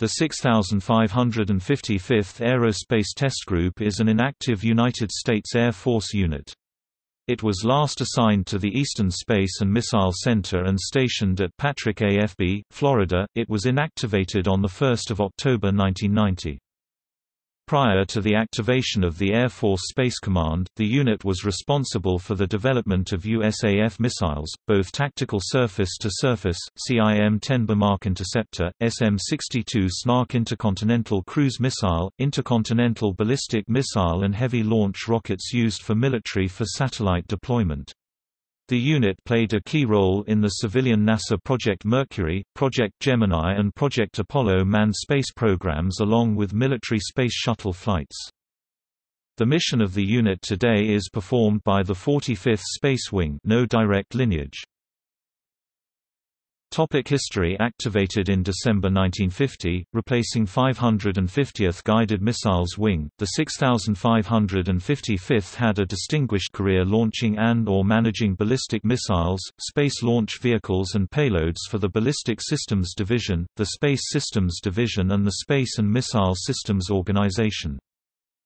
The 6555th Aerospace Test Group is an inactive United States Air Force unit. It was last assigned to the Eastern Space and Missile Center and stationed at Patrick AFB, Florida. It was inactivated on 1 October 1990. Prior to the activation of the Air Force Space Command, the unit was responsible for the development of USAF missiles, both tactical surface-to-surface, CIM-10 Bomarc Interceptor, SM-62 Snark intercontinental cruise missile, intercontinental ballistic missile and heavy launch rockets used for military for satellite deployment. The unit played a key role in the civilian NASA Project Mercury, Project Gemini and Project Apollo manned space programs along with military space shuttle flights. The mission of the unit today is performed by the 45th Space Wing no direct lineage. Topic history Activated in December 1950, replacing 550th Guided Missiles Wing, the 6555th had a distinguished career launching and or managing ballistic missiles, space launch vehicles and payloads for the Ballistic Systems Division, the Space Systems Division and the Space and Missile Systems Organization.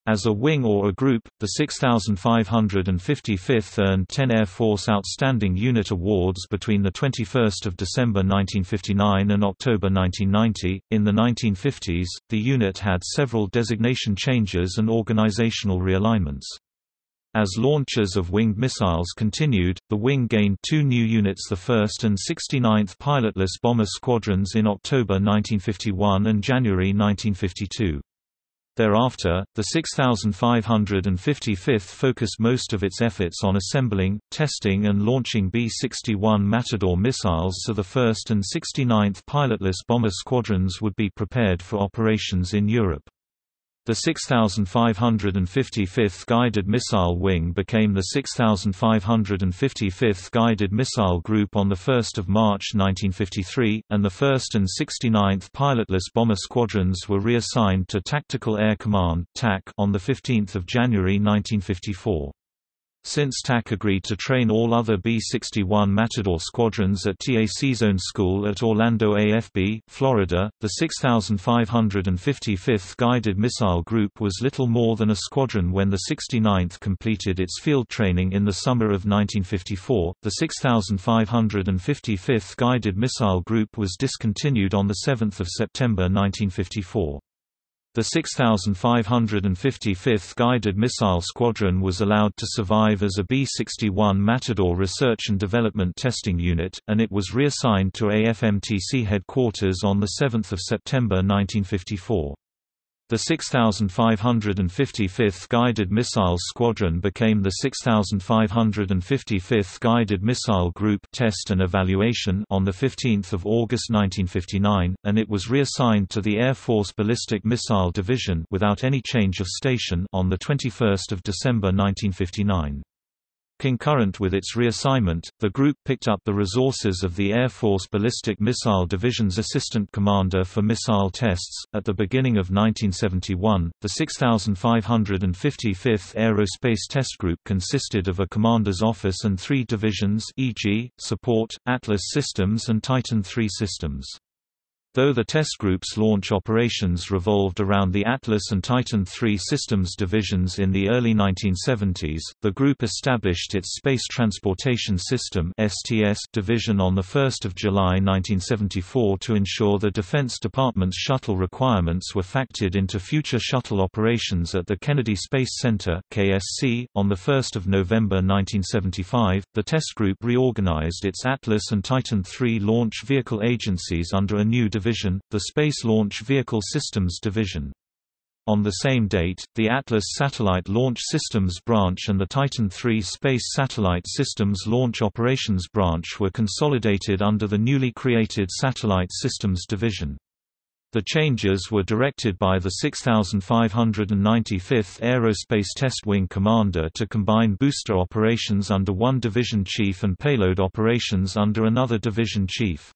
As a wing or a group, the 6555th earned 10 Air Force Outstanding Unit Awards between 21 December 1959 and October 1990. In the 1950s, the unit had several designation changes and organizational realignments. As launches of winged missiles continued, the wing gained two new units the 1st and 69th Pilotless Bomber Squadrons in October 1951 and January 1952. Thereafter, the 6555th focused most of its efforts on assembling, testing and launching B-61 Matador missiles so the 1st and 69th pilotless bomber squadrons would be prepared for operations in Europe. The 6555th Guided Missile Wing became the 6555th Guided Missile Group on 1 March 1953, and the 1st and 69th Pilotless Bomber Squadrons were reassigned to Tactical Air Command on 15 January 1954. Since TAC agreed to train all other B-61 Matador squadrons at TAC Zone School at Orlando AFB, Florida, the 6555th Guided Missile Group was little more than a squadron when the 69th completed its field training in the summer of 1954. The 6555th Guided Missile Group was discontinued on 7 September 1954. The 6555th Guided Missile Squadron was allowed to survive as a B-61 Matador Research and Development Testing Unit, and it was reassigned to AFMTC headquarters on 7 September 1954. The 6555th Guided Missile Squadron became the 6555th Guided Missile Group Test and Evaluation on 15 August 1959, and it was reassigned to the Air Force Ballistic Missile Division without any change of station on 21 December 1959. Concurrent with its reassignment, the group picked up the resources of the Air Force Ballistic Missile Division's Assistant Commander for Missile Tests. At the beginning of 1971, the 6555th Aerospace Test Group consisted of a commander's office and three divisions e.g., Support, Atlas Systems and Titan III Systems. Though the test group's launch operations revolved around the Atlas and Titan III systems divisions in the early 1970s, the group established its Space Transportation System (STS) division on 1 July 1974 to ensure the Defense Department's shuttle requirements were factored into future shuttle operations at the Kennedy Space Center KSC. .On 1 November 1975, the test group reorganized its Atlas and Titan III launch vehicle agencies under a new division Division, the Space Launch Vehicle Systems Division. On the same date, the Atlas Satellite Launch Systems Branch and the Titan III Space Satellite Systems Launch Operations Branch were consolidated under the newly created Satellite Systems Division. The changes were directed by the 6595th Aerospace Test Wing Commander to combine booster operations under one division chief and payload operations under another division chief.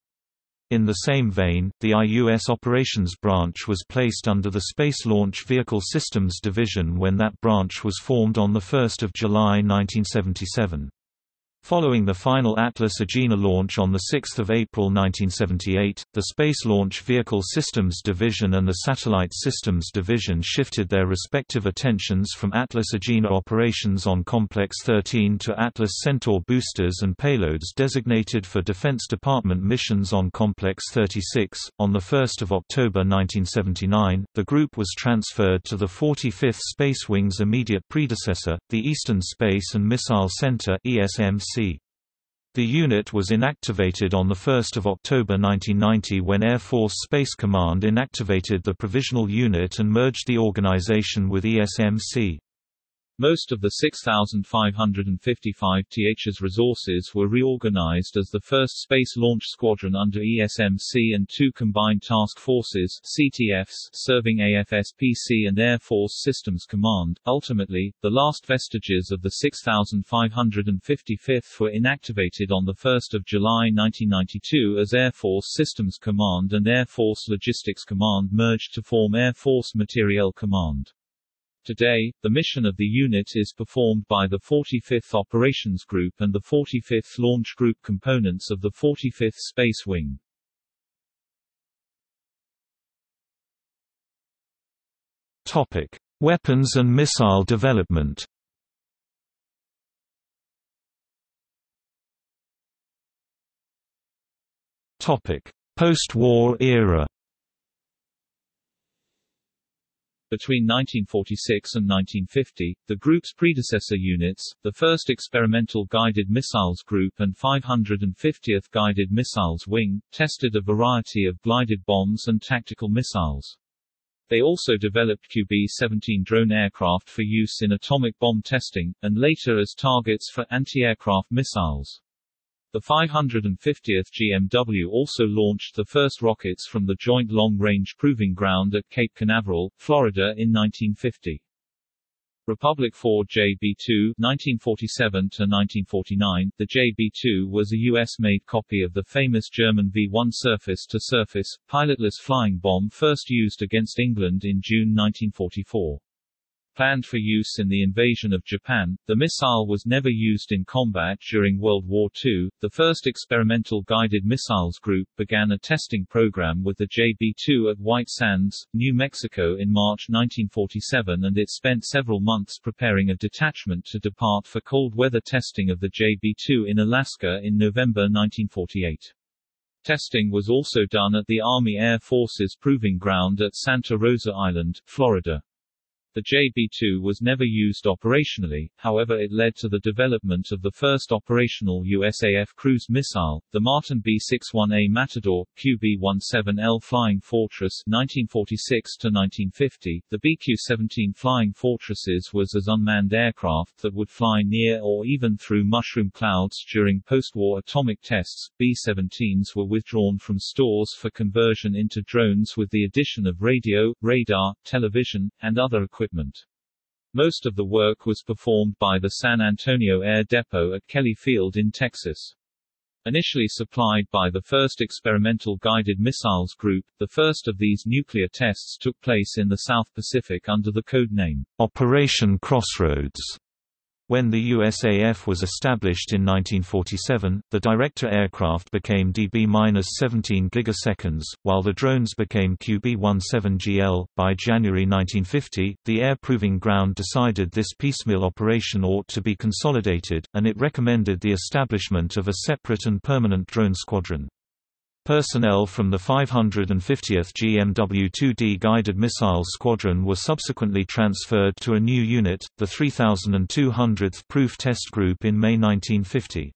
In the same vein, the IUS Operations Branch was placed under the Space Launch Vehicle Systems Division when that branch was formed on 1 July 1977. Following the final Atlas Agena launch on 6 April 1978, the Space Launch Vehicle Systems Division and the Satellite Systems Division shifted their respective attentions from Atlas Agena operations on Complex 13 to Atlas Centaur boosters and payloads designated for Defense Department missions on Complex 36. On 1 October 1979, the group was transferred to the 45th Space Wing's immediate predecessor, the Eastern Space and Missile Center ESMC. The unit was inactivated on 1 October 1990 when Air Force Space Command inactivated the provisional unit and merged the organization with ESMC. Most of the 6,555 TH's resources were reorganized as the 1st Space Launch Squadron under ESMC and two Combined Task Forces CTFs serving AFSPC and Air Force Systems Command. Ultimately, the last vestiges of the 6,555th were inactivated on 1 July 1992 as Air Force Systems Command and Air Force Logistics Command merged to form Air Force Materiel Command. Today, the mission of the unit is performed by the 45th Operations Group and the 45th Launch Group components of the 45th Space Wing. Topic: Weapons and missile development. Topic: Post-war era. Between 1946 and 1950, the group's predecessor units, the 1st Experimental Guided Missiles Group and 550th Guided Missiles Wing, tested a variety of glided bombs and tactical missiles. They also developed QB-17 drone aircraft for use in atomic bomb testing, and later as targets for anti-aircraft missiles. The 550th GMW also launched the first rockets from the Joint Long Range Proving Ground at Cape Canaveral, Florida in 1950. Republic Ford JB-2 1947-1949, the JB-2 was a U.S.-made copy of the famous German V-1 surface-to-surface, pilotless flying bomb first used against England in June 1944. Planned for use in the invasion of Japan, the missile was never used in combat during World War II. The first experimental guided missiles group began a testing program with the JB-2 at White Sands, New Mexico in March 1947 and it spent several months preparing a detachment to depart for cold weather testing of the JB-2 in Alaska in November 1948. Testing was also done at the Army Air Forces Proving Ground at Santa Rosa Island, Florida. The JB-2 was never used operationally, however it led to the development of the first operational USAF cruise missile, the Martin B-61A Matador, QB-17L Flying Fortress 1946-1950. The BQ-17 Flying Fortresses was as unmanned aircraft that would fly near or even through mushroom clouds during post-war atomic tests. B-17s were withdrawn from stores for conversion into drones with the addition of radio, radar, television, and other equipment equipment. Most of the work was performed by the San Antonio Air Depot at Kelly Field in Texas. Initially supplied by the 1st Experimental Guided Missiles Group, the first of these nuclear tests took place in the South Pacific under the code name Operation Crossroads. When the USAF was established in 1947, the Director aircraft became dB-17 gigaseconds, while the drones became QB-17GL. By January 1950, the Air Proving Ground decided this piecemeal operation ought to be consolidated, and it recommended the establishment of a separate and permanent drone squadron. Personnel from the 550th GMW-2D Guided Missile Squadron were subsequently transferred to a new unit, the 3200th Proof Test Group in May 1950.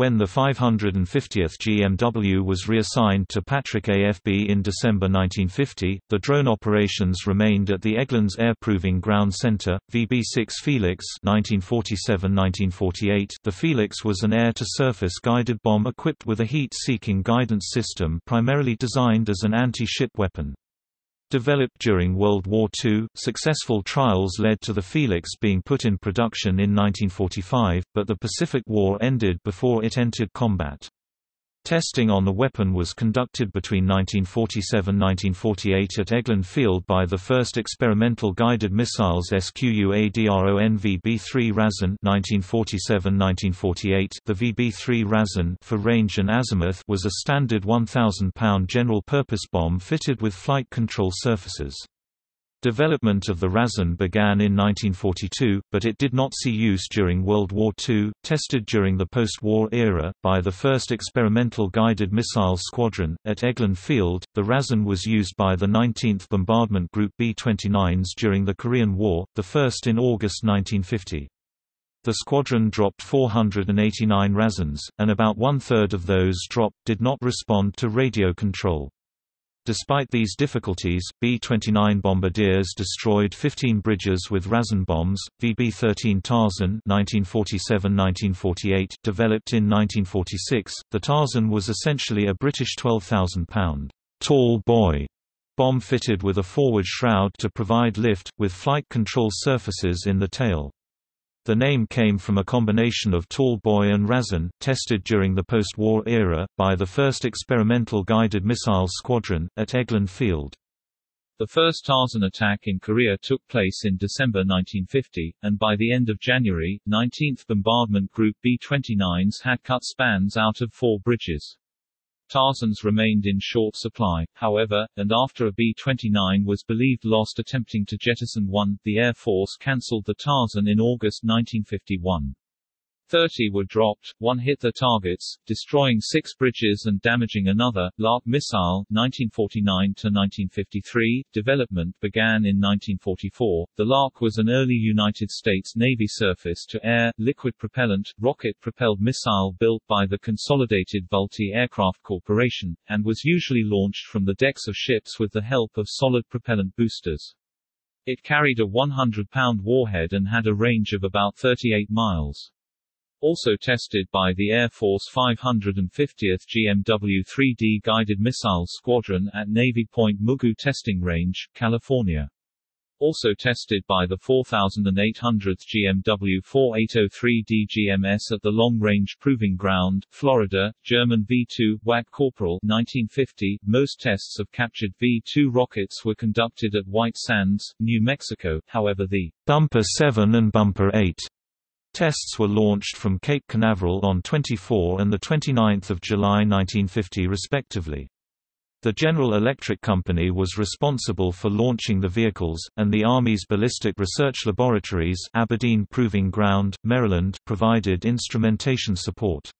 When the 550th GMW was reassigned to Patrick AFB in December 1950, the drone operations remained at the Eglins Air Proving Ground Center, VB-6 Felix 1947-1948. The Felix was an air-to-surface guided bomb equipped with a heat-seeking guidance system primarily designed as an anti-ship weapon. Developed during World War II, successful trials led to the Felix being put in production in 1945, but the Pacific War ended before it entered combat. Testing on the weapon was conducted between 1947–1948 at Eglin Field by the first experimental guided missiles SQUADRON VB-3 Razon 1947–1948. The VB-3 Razon for range and azimuth was a standard 1,000-pound general-purpose bomb fitted with flight control surfaces. Development of the Razon began in 1942, but it did not see use during World War II. Tested during the post-war era, by the 1st Experimental Guided Missile Squadron, at Eglin Field, the Razon was used by the 19th Bombardment Group B-29s during the Korean War, the first in August 1950. The squadron dropped 489 Razons, and about one-third of those dropped did not respond to radio control. Despite these difficulties, B-29 bombardiers destroyed 15 bridges with Razon bombs. VB-13 Tarzan (1947–1948), developed in 1946, the Tarzan was essentially a British 12,000-pound tall boy bomb fitted with a forward shroud to provide lift, with flight control surfaces in the tail. The name came from a combination of tall boy and Razon, tested during the post-war era, by the 1st Experimental Guided Missile Squadron, at Eglin Field. The first Tarzan attack in Korea took place in December 1950, and by the end of January, 19th Bombardment Group B-29s had cut spans out of four bridges. Tarzans remained in short supply, however, and after a B-29 was believed lost attempting to jettison one, the Air Force cancelled the Tarzan in August 1951. Thirty were dropped, one hit the targets, destroying six bridges and damaging another. Lark missile, 1949–1953, development began in 1944. The Lark was an early United States Navy surface-to-air, liquid propellant, rocket-propelled missile built by the Consolidated Vultee Aircraft Corporation, and was usually launched from the decks of ships with the help of solid propellant boosters. It carried a 100-pound warhead and had a range of about 38 miles. Also tested by the Air Force 550th GMW 3D Guided Missile Squadron at Navy Point Mugu Testing Range, California. Also tested by the 4800th GMW 480-3D GMS at the Long Range Proving Ground, Florida, German V-2, WAC Corporal 1950. Most tests of captured V-2 rockets were conducted at White Sands, New Mexico, however the Bumper 7 and Bumper 8 Tests were launched from Cape Canaveral on 24 and 29 July 1950 respectively. The General Electric Company was responsible for launching the vehicles, and the Army's Ballistic Research Laboratories Aberdeen Proving Ground, Maryland provided instrumentation support.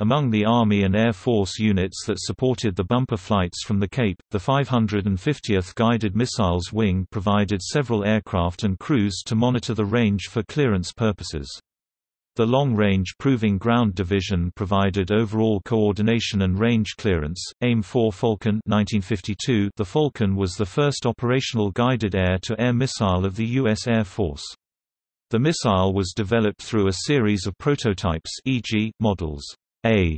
Among the Army and Air Force units that supported the bumper flights from the Cape, the 550th Guided Missiles Wing provided several aircraft and crews to monitor the range for clearance purposes. The Long Range Proving Ground Division provided overall coordination and range clearance. AIM-4 Falcon 1952 The Falcon was the first operational guided air-to-air -air missile of the U.S. Air Force. The missile was developed through a series of prototypes e.g., models a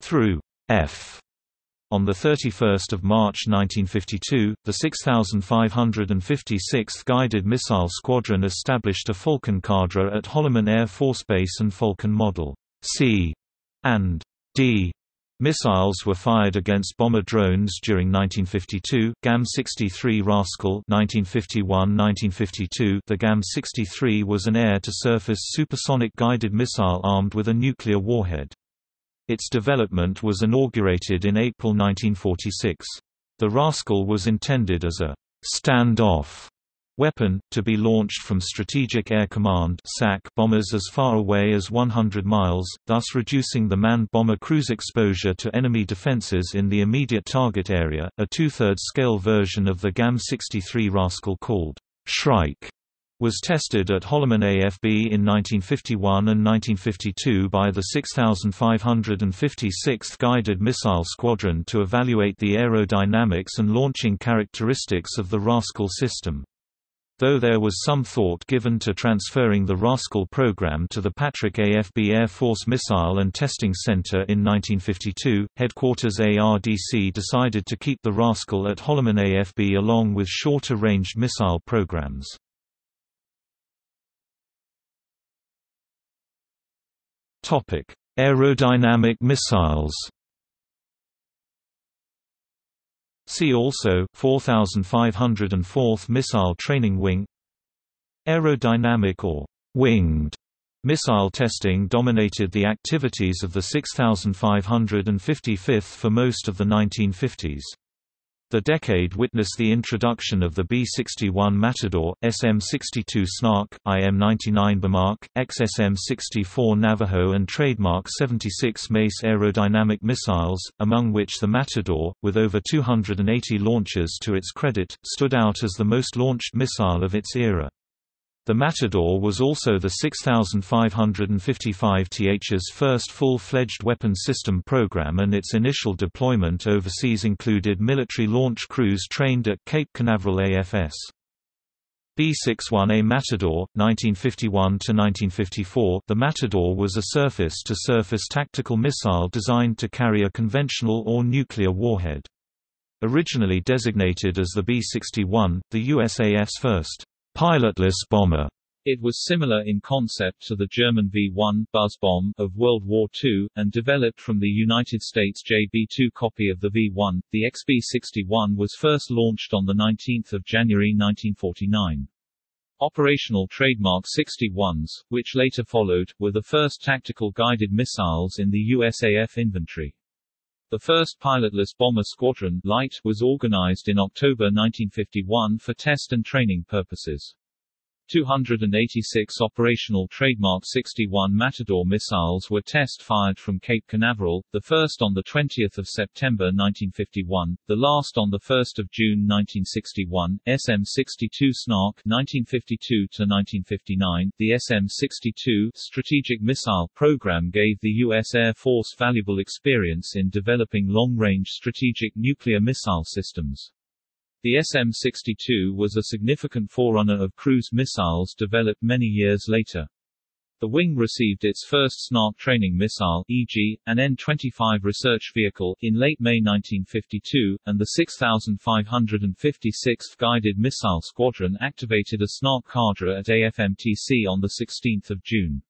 through F. On 31 March 1952, the 6556th Guided Missile Squadron established a Falcon cadre at Holloman Air Force Base and Falcon Model C and D Missiles were fired against bomber drones during 1952. GAM-63 Rascal 1951-1952. The GAM-63 was an air-to-surface supersonic guided missile armed with a nuclear warhead. Its development was inaugurated in April 1946. The Rascal was intended as a stand-off weapon, to be launched from Strategic Air Command bombers as far away as 100 miles, thus reducing the manned bomber cruise exposure to enemy defenses in the immediate target area. A two-thirds scale version of the GAM-63 Rascal called Shrike was tested at Holloman AFB in 1951 and 1952 by the 6556th Guided Missile Squadron to evaluate the aerodynamics and launching characteristics of the Rascal system. Though there was some thought given to transferring the Rascal program to the Patrick AFB Air Force Missile and Testing Center in 1952, Headquarters ARDC decided to keep the Rascal at Holloman AFB along with shorter-ranged missile programs. Topic: Aerodynamic missiles. See also 4504th Missile Training Wing Aerodynamic or winged missile testing dominated the activities of the 6555th for most of the 1950s. The decade witnessed the introduction of the B-61 Matador, SM-62 Snark, IM-99 Bomarc, XSM-64 Navajo and trademark 76 Mace aerodynamic missiles, among which the Matador, with over 280 launches to its credit, stood out as the most launched missile of its era. The Matador was also the 6555th's first full-fledged weapon system program and its initial deployment overseas included military launch crews trained at Cape Canaveral AFS. B-61A Matador, 1951–1954 The Matador was a surface-to-surface -surface tactical missile designed to carry a conventional or nuclear warhead. Originally designated as the B-61, the USAF's first pilotless bomber. It was similar in concept to the German V-1 buzz bomb of World War II, and developed from the United States JB-2 copy of the V-1. The XB-61 was first launched on 19 January 1949. Operational trademark 61s, which later followed, were the first tactical guided missiles in the USAF inventory. The first pilotless bomber squadron Light was organized in October 1951 for test and training purposes. 286 operational trademark 61 Matador missiles were test-fired from Cape Canaveral, the first on 20 September 1951, the last on 1 June 1961, SM-62 Snark 1952-1959. The SM-62 strategic missile program gave the U.S. Air Force valuable experience in developing long-range strategic nuclear missile systems. The SM-62 was a significant forerunner of cruise missiles developed many years later. The wing received its first SNARK training missile e.g., an N-25 research vehicle in late May 1952, and the 6556th Guided Missile Squadron activated a SNARK cadre at AFMTC on 16 June.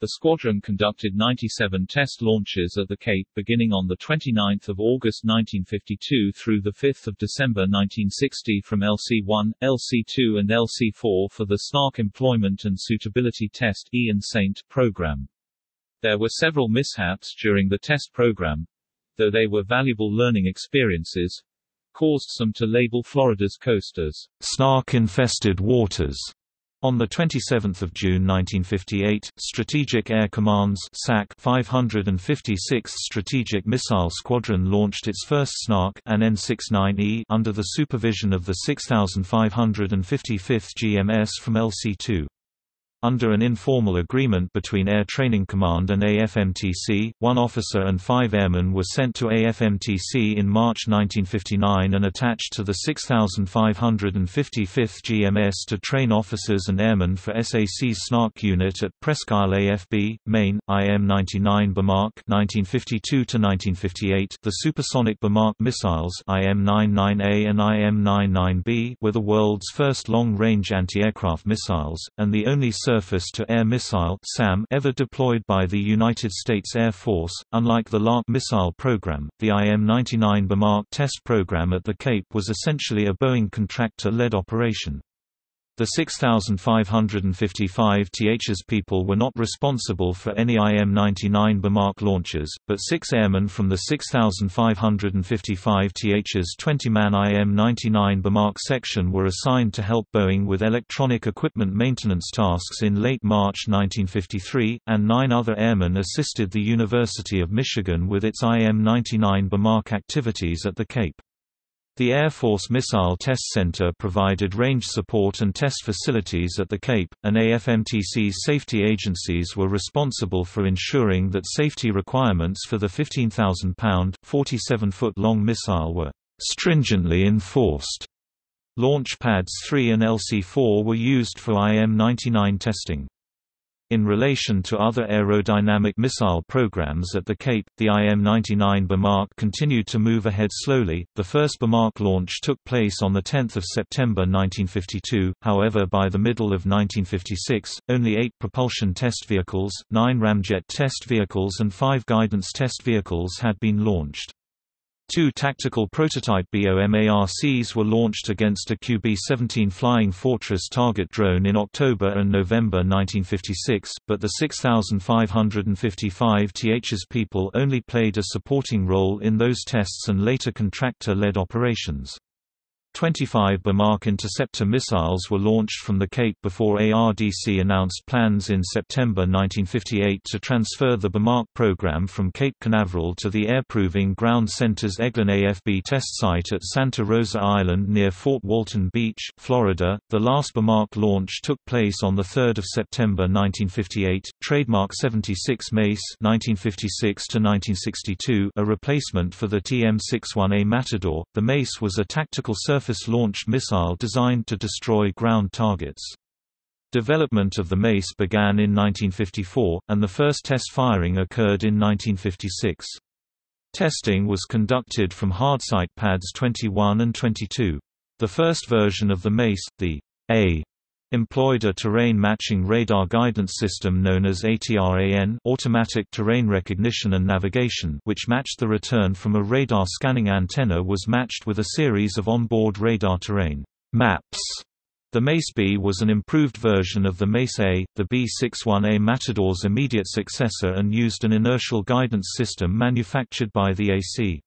The squadron conducted 97 test launches at the Cape beginning on 29 August 1952 through 5 December 1960 from LC-1, LC-2 and LC-4 for the SNARK Employment and Suitability Test Ian Saint program. There were several mishaps during the test program, though they were valuable learning experiences, caused some to label Florida's coast as snark-infested waters. On 27 June 1958, Strategic Air Command's SAC 556th Strategic Missile Squadron launched its first SNARK an N69E under the supervision of the 6555th GMS from LC-2. Under an informal agreement between Air Training Command and AFMTC, one officer and five airmen were sent to AFMTC in March 1959 and attached to the 6555th GMS to train officers and airmen for SAC's SNARK unit at Presque Isle AFB, Maine. IM-99 Bomarc 1952–1958 The supersonic Bomarc missiles IM-99A and IM-99B were the world's first long-range anti-aircraft missiles, and the only surface-to-air missile ever deployed by the United States Air Force. Unlike the Lark missile program, the IM-99 Bomarc test program at the Cape was essentially a Boeing contractor-led operation. The 6,555th's people were not responsible for any IM-99 Bomarc launches, but six airmen from the 6,555th's 20-man IM-99 Bomarc section were assigned to help Boeing with electronic equipment maintenance tasks in late March 1953, and nine other airmen assisted the University of Michigan with its IM-99 Bomarc activities at the Cape. The Air Force Missile Test Center provided range support and test facilities at the Cape, and AFMTC's safety agencies were responsible for ensuring that safety requirements for the 15,000-pound, 47-foot-long missile were stringently enforced. Launch pads 3 and LC-4 were used for IM-99 testing. In relation to other aerodynamic missile programs at the Cape, the IM-99 Bomarc continued to move ahead slowly. The first Bomarc launch took place on 10 September 1952, however by the middle of 1956, only eight propulsion test vehicles, nine ramjet test vehicles and five guidance test vehicles had been launched. Two tactical prototype BOMARCs were launched against a QB-17 Flying Fortress target drone in October and November 1956, but the 6,555 TH's people only played a supporting role in those tests and later contractor-led operations. 25 Bomarc interceptor missiles were launched from the Cape before ARDC announced plans in September 1958 to transfer the Bomarc program from Cape Canaveral to the Air-Proving Ground Center's Eglin AFB test site at Santa Rosa Island near Fort Walton Beach, Florida. The last Bomarc launch took place on 3 September 1958. Trademark 76 Mace 1956 1962, a replacement for the TM-61A Matador. The Mace was a tactical surface surface-launched missile designed to destroy ground targets. Development of the MACE began in 1954, and the first test firing occurred in 1956. Testing was conducted from hardsite pads 21 and 22. The first version of the MACE, the A, employed a terrain matching radar guidance system known as ATRAN automatic terrain recognition and navigation which matched the return from a radar scanning antenna was matched with a series of onboard radar terrain maps. The Mace B was an improved version of the Mace A, the B-61A Matador's immediate successor and used an inertial guidance system manufactured by the AC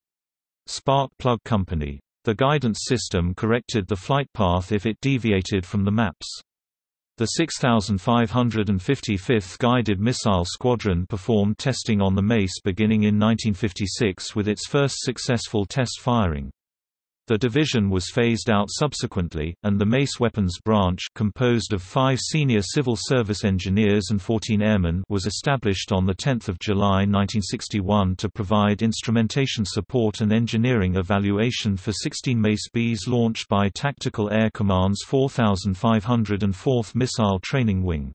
Spark Plug Company. The guidance system corrected the flight path if it deviated from the maps. The 6,555th Guided Missile Squadron performed testing on the Mace beginning in 1956 with its first successful test firing. The division was phased out subsequently, and the Mace Weapons Branch composed of five senior civil service engineers and 14 airmen was established on 10 July 1961 to provide instrumentation support and engineering evaluation for 16 Mace Bs launched by Tactical Air Command's 4504th Missile Training Wing.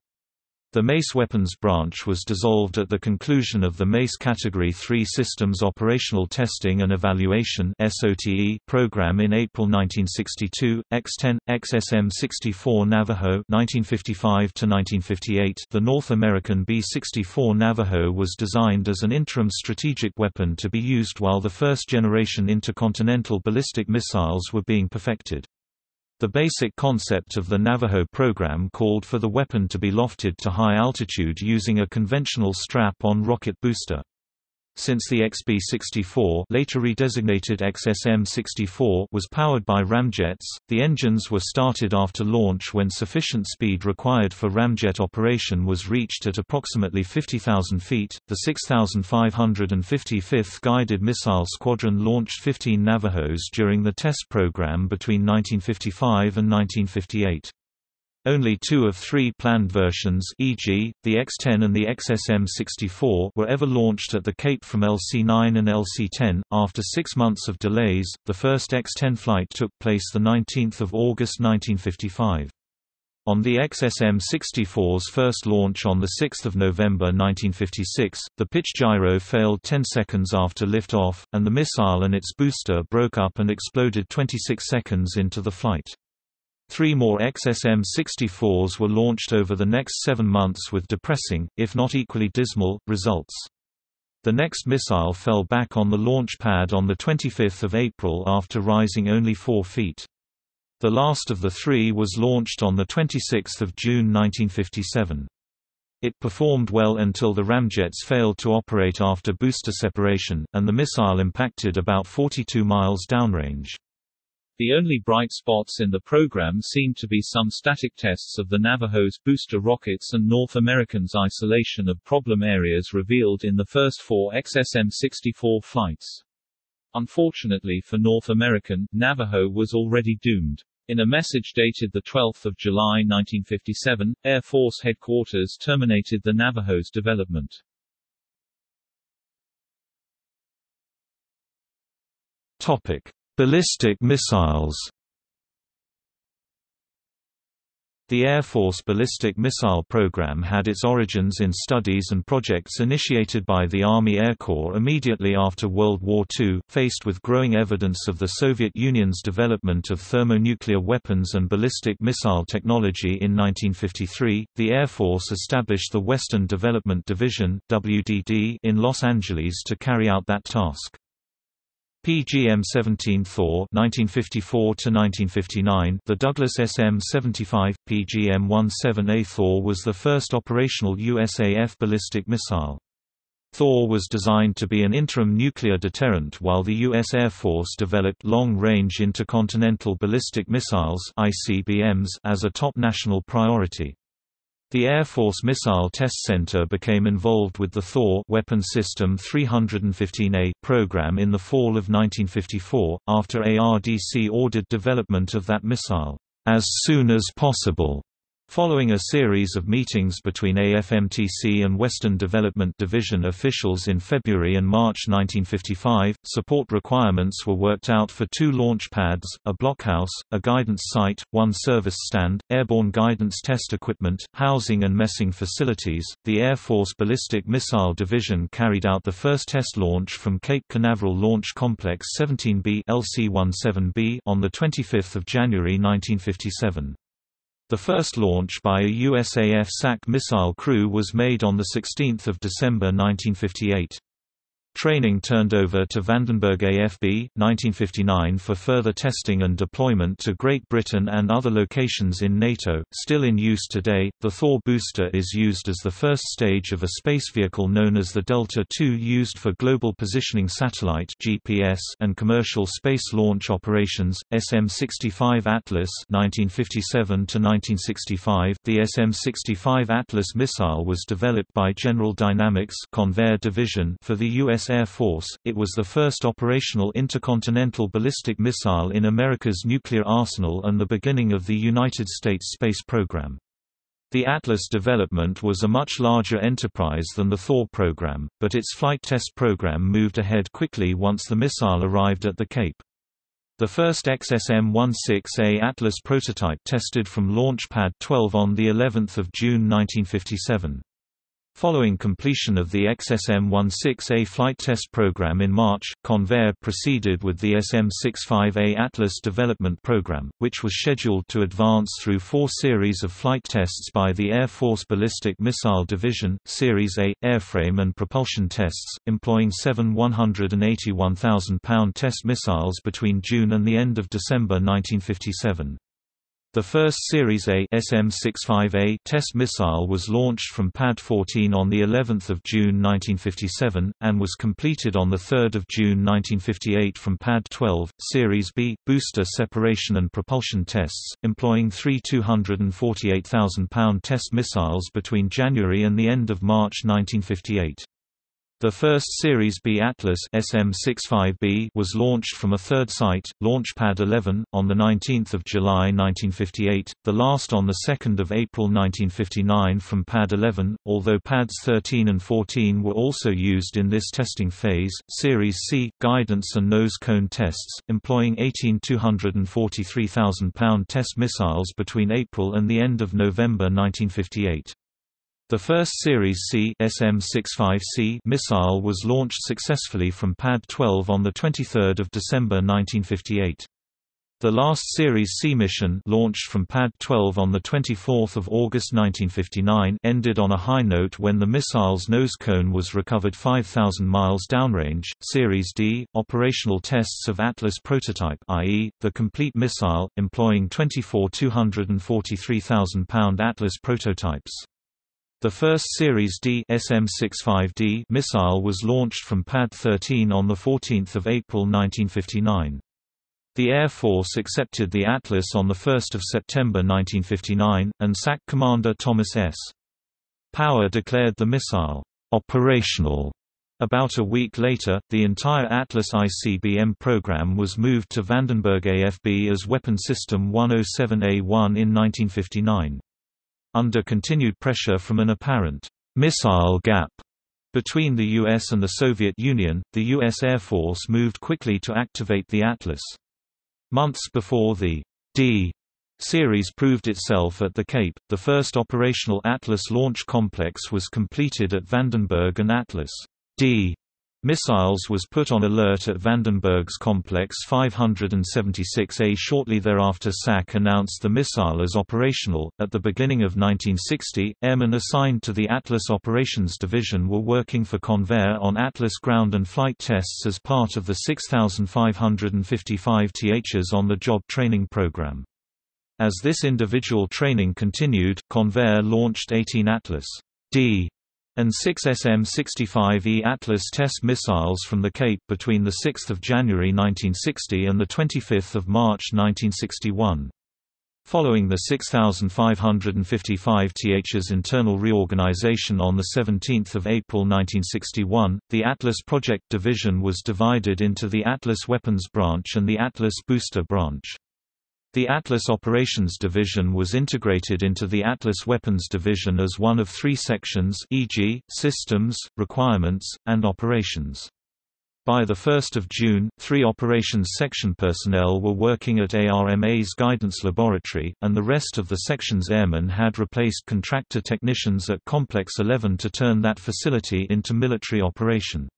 The Mace Weapons Branch was dissolved at the conclusion of the Mace Category 3 Systems Operational Testing and Evaluation program in April 1962. X-10, XSM-64 Navajo 1955 The North American B-64 Navajo was designed as an interim strategic weapon to be used while the first-generation intercontinental ballistic missiles were being perfected. The basic concept of the Navajo program called for the weapon to be lofted to high altitude using a conventional strap-on rocket booster. Since the XB-64 later redesignated XSM-64 was powered by ramjets, the engines were started after launch when sufficient speed required for ramjet operation was reached at approximately 50,000 feet. The 6,555th Guided Missile Squadron launched 15 Navajos during the test program between 1955 and 1958. Only two of three planned versions e.g., the X-10 and the XSM-64 were ever launched at the Cape from LC-9 and LC-10. After six months of delays, the first X-10 flight took place 19 August 1955. On the XSM-64's first launch on 6 November 1956, the pitch gyro failed 10 seconds after liftoff, and the missile and its booster broke up and exploded 26 seconds into the flight. Three more XSM-64s were launched over the next seven months with depressing, if not equally dismal, results. The next missile fell back on the launch pad on 25 April after rising only 4 feet. The last of the three was launched on 26 June 1957. It performed well until the ramjets failed to operate after booster separation, and the missile impacted about 42 miles downrange. The only bright spots in the program seem to be some static tests of the Navajo's booster rockets and North American's isolation of problem areas revealed in the first four XSM-64 flights. Unfortunately for North American, Navajo was already doomed. In a message dated 12 July 1957, Air Force Headquarters terminated the Navajo's development. Topic. Ballistic missiles The Air Force ballistic missile program had its origins in studies and projects initiated by the Army Air Corps immediately after World War II. Faced with growing evidence of the Soviet Union's development of thermonuclear weapons and ballistic missile technology in 1953, the Air Force established the Western Development Division (WDD) in Los Angeles to carry out that task. PGM-17 Thor 1954 1959 The Douglas SM-75 PGM-17A Thor was the first operational USAF ballistic missile. Thor was designed to be an interim nuclear deterrent while the U.S. Air Force developed long-range intercontinental ballistic missiles ICBMs as a top national priority. The Air Force Missile Test Center became involved with the Thor weapon system 315A program in the fall of 1954, after ARDC ordered development of that missile, "...as soon as possible." Following a series of meetings between AFMTC and Western Development Division officials in February and March 1955, support requirements were worked out for two launch pads, a blockhouse, a guidance site, one service stand, airborne guidance test equipment, housing and messing facilities. The Air Force Ballistic Missile Division carried out the first test launch from Cape Canaveral Launch Complex 17B LC-17B on the 25th of January 1957. The first launch by a USAF SAC missile crew was made on 16 December 1958. Training turned over to Vandenberg AFB, 1959 for further testing and deployment to Great Britain and other locations in NATO. Still in use today, the Thor booster is used as the first stage of a space vehicle known as the Delta II used for Global Positioning Satellite (GPS) and commercial space launch operations. SM-65 Atlas 1957 to 1965. The SM-65 Atlas missile was developed by General Dynamics Convair Division for the US U.S. Air Force, it was the first operational intercontinental ballistic missile in America's nuclear arsenal and the beginning of the United States space program. The Atlas development was a much larger enterprise than the Thor program, but its flight test program moved ahead quickly once the missile arrived at the Cape. The first XSM-16A Atlas prototype tested from Launch Pad 12 on the 11th of June 1957. Following completion of the XSM-16A flight test program in March, Convair proceeded with the SM-65A Atlas development program, which was scheduled to advance through four series of flight tests by the Air Force Ballistic Missile Division, Series A, airframe and propulsion tests, employing seven 181,000-pound test missiles between June and the end of December 1957. The first Series A SM-65A test missile was launched from Pad 14 on the 11th of June 1957 and was completed on the 3rd of June 1958 from Pad 12. Series B booster separation and propulsion tests, employing three 248,000-pound test missiles between January and the end of March 1958. The first Series B Atlas SM-65B was launched from a third site, Launch Pad 11, on 19 July 1958, the last on 2 April 1959 from Pad 11, although Pads 13 and 14 were also used in this testing phase. Series C, guidance and nose cone tests, employing 18 243,000-pound test missiles between April and the end of November 1958. The first Series C SM-65C missile was launched successfully from Pad 12 on 23 December 1958. The last Series C mission launched from Pad 12 on 24 August 1959 ended on a high note when the missile's nose cone was recovered 5,000 miles downrange. Series D, operational tests of Atlas prototype i.e., the complete missile, employing 24 243,000-pound Atlas prototypes. The first Series D SM-65D missile was launched from Pad 13 on 14 April 1959. The Air Force accepted the Atlas on 1 September 1959, and SAC Commander Thomas S. Power declared the missile operational. About a week later, the entire Atlas ICBM program was moved to Vandenberg AFB as Weapon System 107A1 in 1959. Under continued pressure from an apparent missile gap between the US and the Soviet Union, the US Air Force moved quickly to activate the Atlas. Months before the D series proved itself at the Cape, the first operational Atlas launch complex was completed at Vandenberg and Atlas D Missiles was put on alert at Vandenberg's Complex 576A shortly thereafter SAC announced the missile as operational. At the beginning of 1960, airmen assigned to the Atlas Operations Division were working for Convair on Atlas ground and flight tests as part of the 6,555 THs on the job training program. As this individual training continued, Convair launched 18 Atlas D and six SM-65E Atlas test missiles from the Cape between 6 January 1960 and 25 March 1961. Following the 6,555 TH's internal reorganization on 17 April 1961, the Atlas Project Division was divided into the Atlas Weapons Branch and the Atlas Booster Branch. The Atlas Operations Division was integrated into the Atlas Weapons Division as one of three sections e.g., Systems, Requirements, and Operations. By 1 June, three Operations Section personnel were working at ARMA's Guidance Laboratory, and the rest of the section's airmen had replaced contractor technicians at Complex 11 to turn that facility into military operation.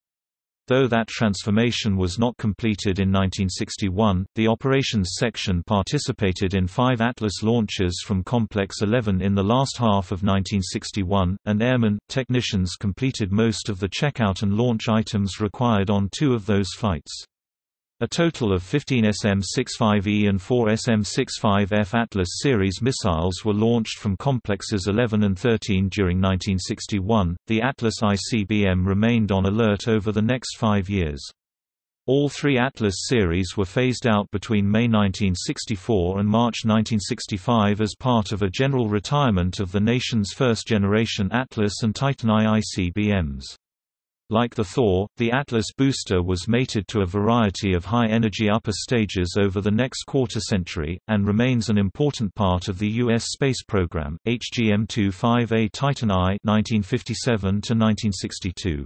Though that transformation was not completed in 1961, the operations section participated in five Atlas launches from Complex 11 in the last half of 1961, and airmen, technicians completed most of the checkout and launch items required on two of those flights. A total of 15 SM-65E and 4 SM-65F Atlas series missiles were launched from complexes 11 and 13 during 1961. The Atlas ICBM remained on alert over the next five years. All three Atlas series were phased out between May 1964 and March 1965 as part of a general retirement of the nation's first-generation Atlas and Titan I ICBMs. Like the Thor, the Atlas booster was mated to a variety of high-energy upper stages over the next quarter-century, and remains an important part of the U.S. space program. HGM-25A Titan I 1957 1962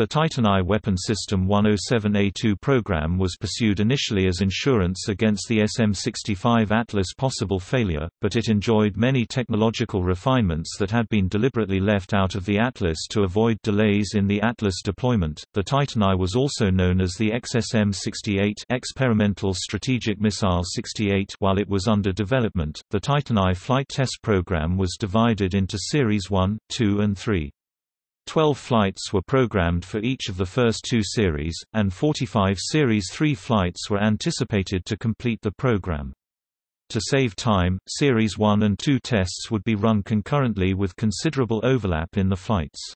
the Titan I weapon system 107A2 program was pursued initially as insurance against the SM-65 Atlas possible failure, but it enjoyed many technological refinements that had been deliberately left out of the Atlas to avoid delays in the Atlas deployment. The Titan I was also known as the XSM-68 Experimental Strategic Missile 68 while it was under development. The Titan I flight test program was divided into Series 1, 2 and 3. Twelve flights were programmed for each of the first two series, and 45 Series 3 flights were anticipated to complete the program. To save time, Series 1 and 2 tests would be run concurrently with considerable overlap in the flights.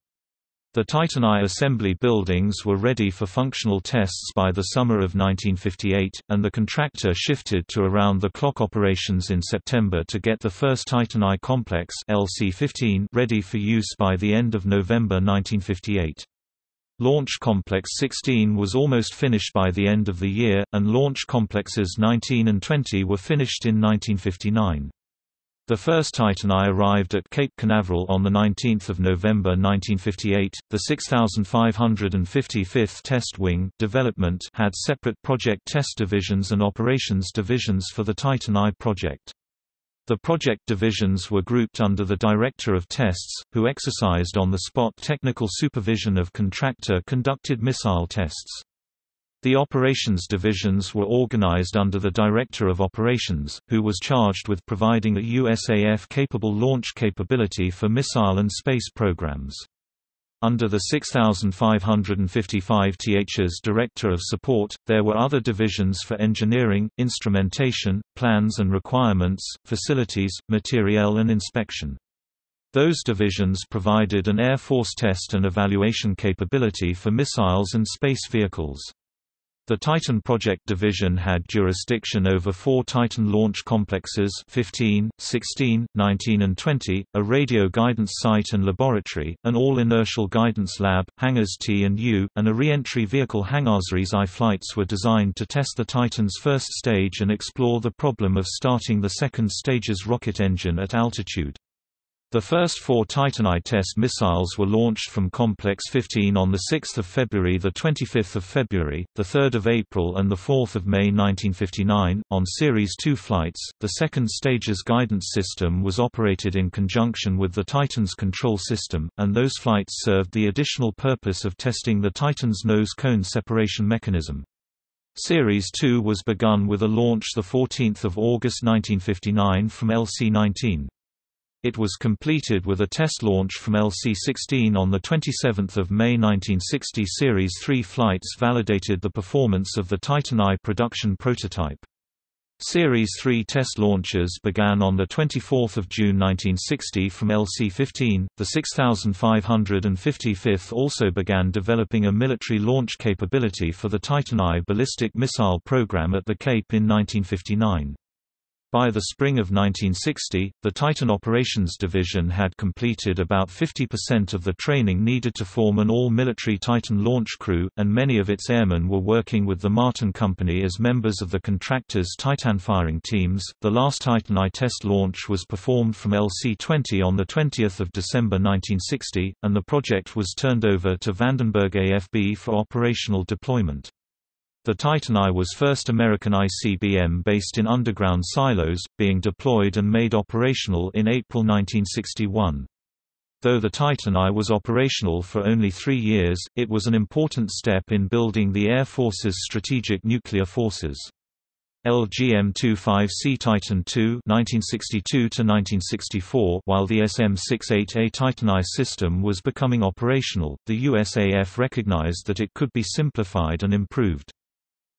The Titan I assembly buildings were ready for functional tests by the summer of 1958, and the contractor shifted to around-the-clock operations in September to get the first Titan I complex LC-15 ready for use by the end of November 1958. Launch Complex 16 was almost finished by the end of the year, and Launch Complexes 19 and 20 were finished in 1959. The first Titan I arrived at Cape Canaveral on 19 November 1958. The 6555th Test Wing development had separate project test divisions and operations divisions for the Titan I project. The project divisions were grouped under the Director of Tests, who exercised on-the-spot technical supervision of contractor-conducted missile tests. The operations divisions were organized under the Director of Operations, who was charged with providing a USAF-capable launch capability for missile and space programs. Under the 6555 TH's Director of Support, there were other divisions for engineering, instrumentation, plans and requirements, facilities, materiel and inspection. Those divisions provided an Air Force test and evaluation capability for missiles and space vehicles. The Titan Project Division had jurisdiction over four Titan launch complexes 15, 16, 19 and 20, a radio guidance site and laboratory, an all-inertial guidance lab, hangars T and U, and a re-entry vehicle hangars. I flights were designed to test the Titan's first stage and explore the problem of starting the second stage's rocket engine at altitude. The first four Titan I test missiles were launched from Complex 15 on 6 February 25 February, 3 April and 4 May 1959. On Series 2 flights, the second stage's guidance system was operated in conjunction with the Titan's control system, and those flights served the additional purpose of testing the Titan's nose cone separation mechanism. Series 2 was begun with a launch 14 August 1959 from LC-19. It was completed with a test launch from LC-16 on 27 May 1960 Series 3 flights validated the performance of the Titan I production prototype. Series 3 test launches began on 24 June 1960 from LC-15. The 6555th also began developing a military launch capability for the Titan I ballistic missile program at the Cape in 1959. By the spring of 1960, the Titan Operations Division had completed about 50% of the training needed to form an all-military Titan launch crew, and many of its airmen were working with the Martin Company as members of the contractor's Titan firing teams. The last Titan I test launch was performed from LC-20 on the 20th of December 1960, and the project was turned over to Vandenberg AFB for operational deployment. The Titan I was first American ICBM based in underground silos, being deployed and made operational in April 1961. Though the Titan I was operational for only three years, it was an important step in building the Air Force's strategic nuclear forces. LGM-25C Titan II (1962–1964), while the SM-68A Titan I system was becoming operational, the USAF recognized that it could be simplified and improved.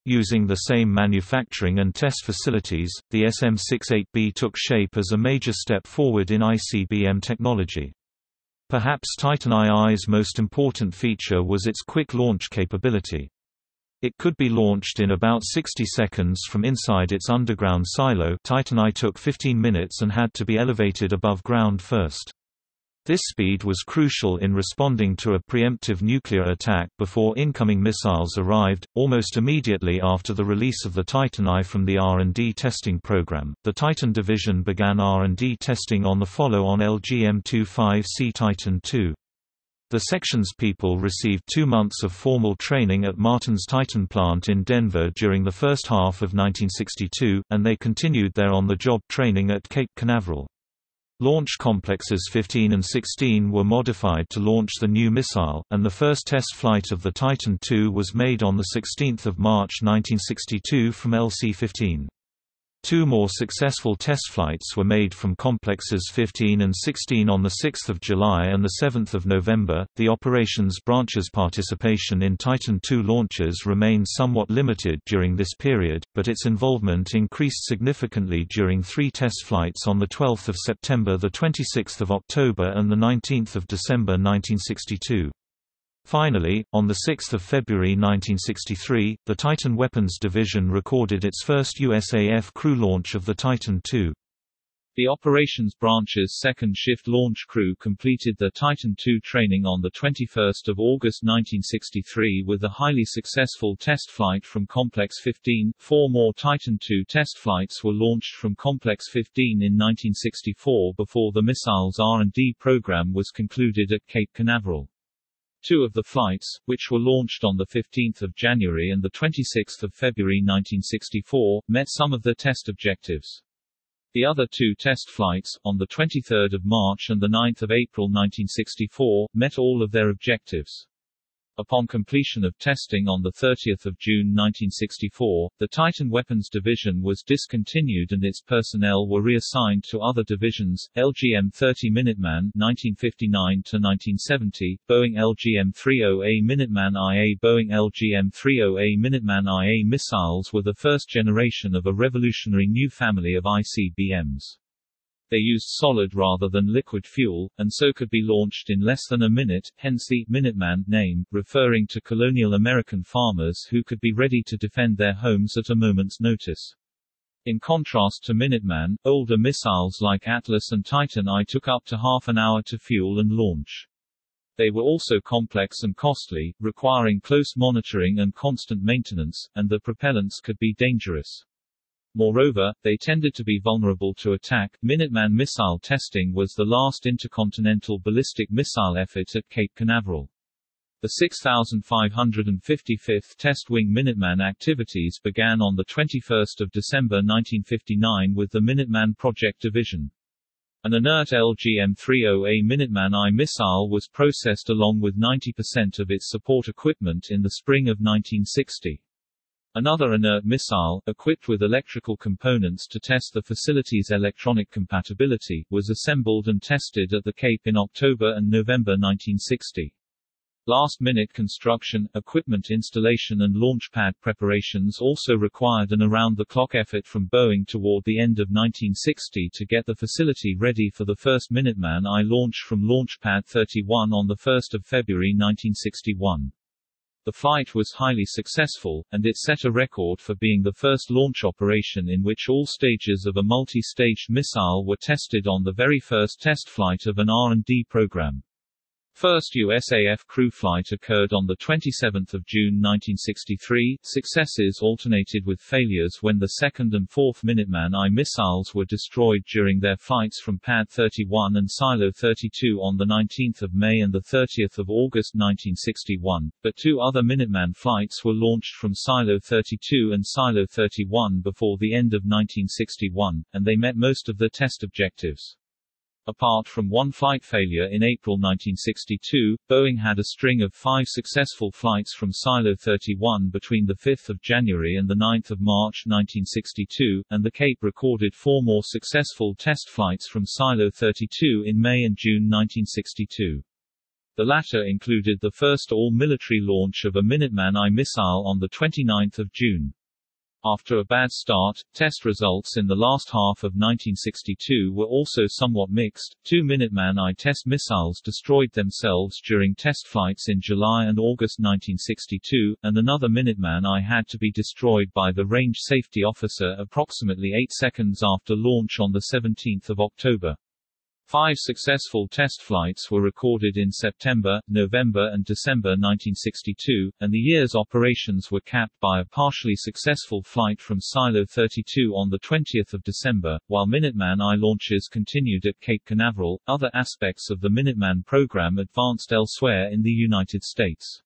Using the same manufacturing and test facilities, the SM-68B took shape as a major step forward in ICBM technology. Perhaps Titan II's most important feature was its quick launch capability. It could be launched in about 60 seconds from inside its underground silo Titan I took 15 minutes and had to be elevated above ground first. This speed was crucial in responding to a preemptive nuclear attack before incoming missiles arrived. Almost immediately after the release of the Titan I from the R&D testing program, the Titan division began R&D testing on the follow-on LGM-25C Titan II. The section's people received two months of formal training at Martin's Titan plant in Denver during the first half of 1962, and they continued their on-the-job training at Cape Canaveral. Launch complexes 15 and 16 were modified to launch the new missile, and the first test flight of the Titan II was made on 16 March 1962 from LC-15. Two more successful test flights were made from complexes 15 and 16 on 6 July and 7 November. The operations branch's participation in Titan II launches remained somewhat limited during this period, but its involvement increased significantly during three test flights on 12 September, 26 October and 19 December 1962. Finally, on 6 February 1963, the Titan Weapons Division recorded its first USAF crew launch of the Titan II. The operations branch's second shift launch crew completed the Titan II training on 21 August 1963 with a highly successful test flight from Complex 15. Four more Titan II test flights were launched from Complex 15 in 1964 before the missile's R&D program was concluded at Cape Canaveral. Two of the flights, which were launched on 15 January and 26 February 1964, met some of the test objectives. The other two test flights, on 23 March and 9 April 1964, met all of their objectives. Upon completion of testing on 30 June 1964, the Titan Weapons Division was discontinued and its personnel were reassigned to other divisions, LGM-30 Minuteman 1959-1970, Boeing LGM-30A Minuteman IA Boeing LGM-30A Minuteman IA missiles were the first generation of a revolutionary new family of ICBMs. They used solid rather than liquid fuel, and so could be launched in less than a minute, hence the Minuteman name, referring to colonial American farmers who could be ready to defend their homes at a moment's notice. In contrast to Minuteman, older missiles like Atlas and Titan I took up to half an hour to fuel and launch. They were also complex and costly, requiring close monitoring and constant maintenance, and the propellants could be dangerous. Moreover, they tended to be vulnerable to attack. Minuteman missile testing was the last intercontinental ballistic missile effort at Cape Canaveral. The 6,555th Test Wing Minuteman activities began on 21 December 1959 with the Minuteman Project Division. An inert LGM-30A Minuteman I missile was processed along with 90% of its support equipment in the spring of 1960. Another inert missile, equipped with electrical components to test the facility's electronic compatibility, was assembled and tested at the Cape in October and November 1960. Last-minute construction, equipment installation and launch pad preparations also required an around-the-clock effort from Boeing toward the end of 1960 to get the facility ready for the first Minuteman I launch from Launch Pad 31 on 1 February 1961. The flight was highly successful, and it set a record for being the first launch operation in which all stages of a multi-staged missile were tested on the very first test flight of an R&D program. First USAF crew flight occurred on 27 June 1963. Successes alternated with failures when the second and fourth Minuteman I missiles were destroyed during their flights from Pad 31 and Silo 32 on 19 May and 30 August 1961, but two other Minuteman flights were launched from Silo 32 and Silo 31 before the end of 1961, and they met most of the test objectives. Apart from one flight failure in April 1962, Boeing had a string of five successful flights from Silo 31 between 5 January and 9 March 1962, and the Cape recorded four more successful test flights from Silo 32 in May and June 1962. The latter included the first all-military launch of a Minuteman I missile on 29 June. After a bad start, test results in the last half of 1962 were also somewhat mixed. Two Minuteman I test missiles destroyed themselves during test flights in July and August 1962, and another Minuteman I had to be destroyed by the range safety officer approximately 8 seconds after launch on 17 October. Five successful test flights were recorded in September, November and December 1962, and the year's operations were capped by a partially successful flight from Silo 32 on 20 December. While Minuteman I launches continued at Cape Canaveral, other aspects of the Minuteman program advanced elsewhere in the United States.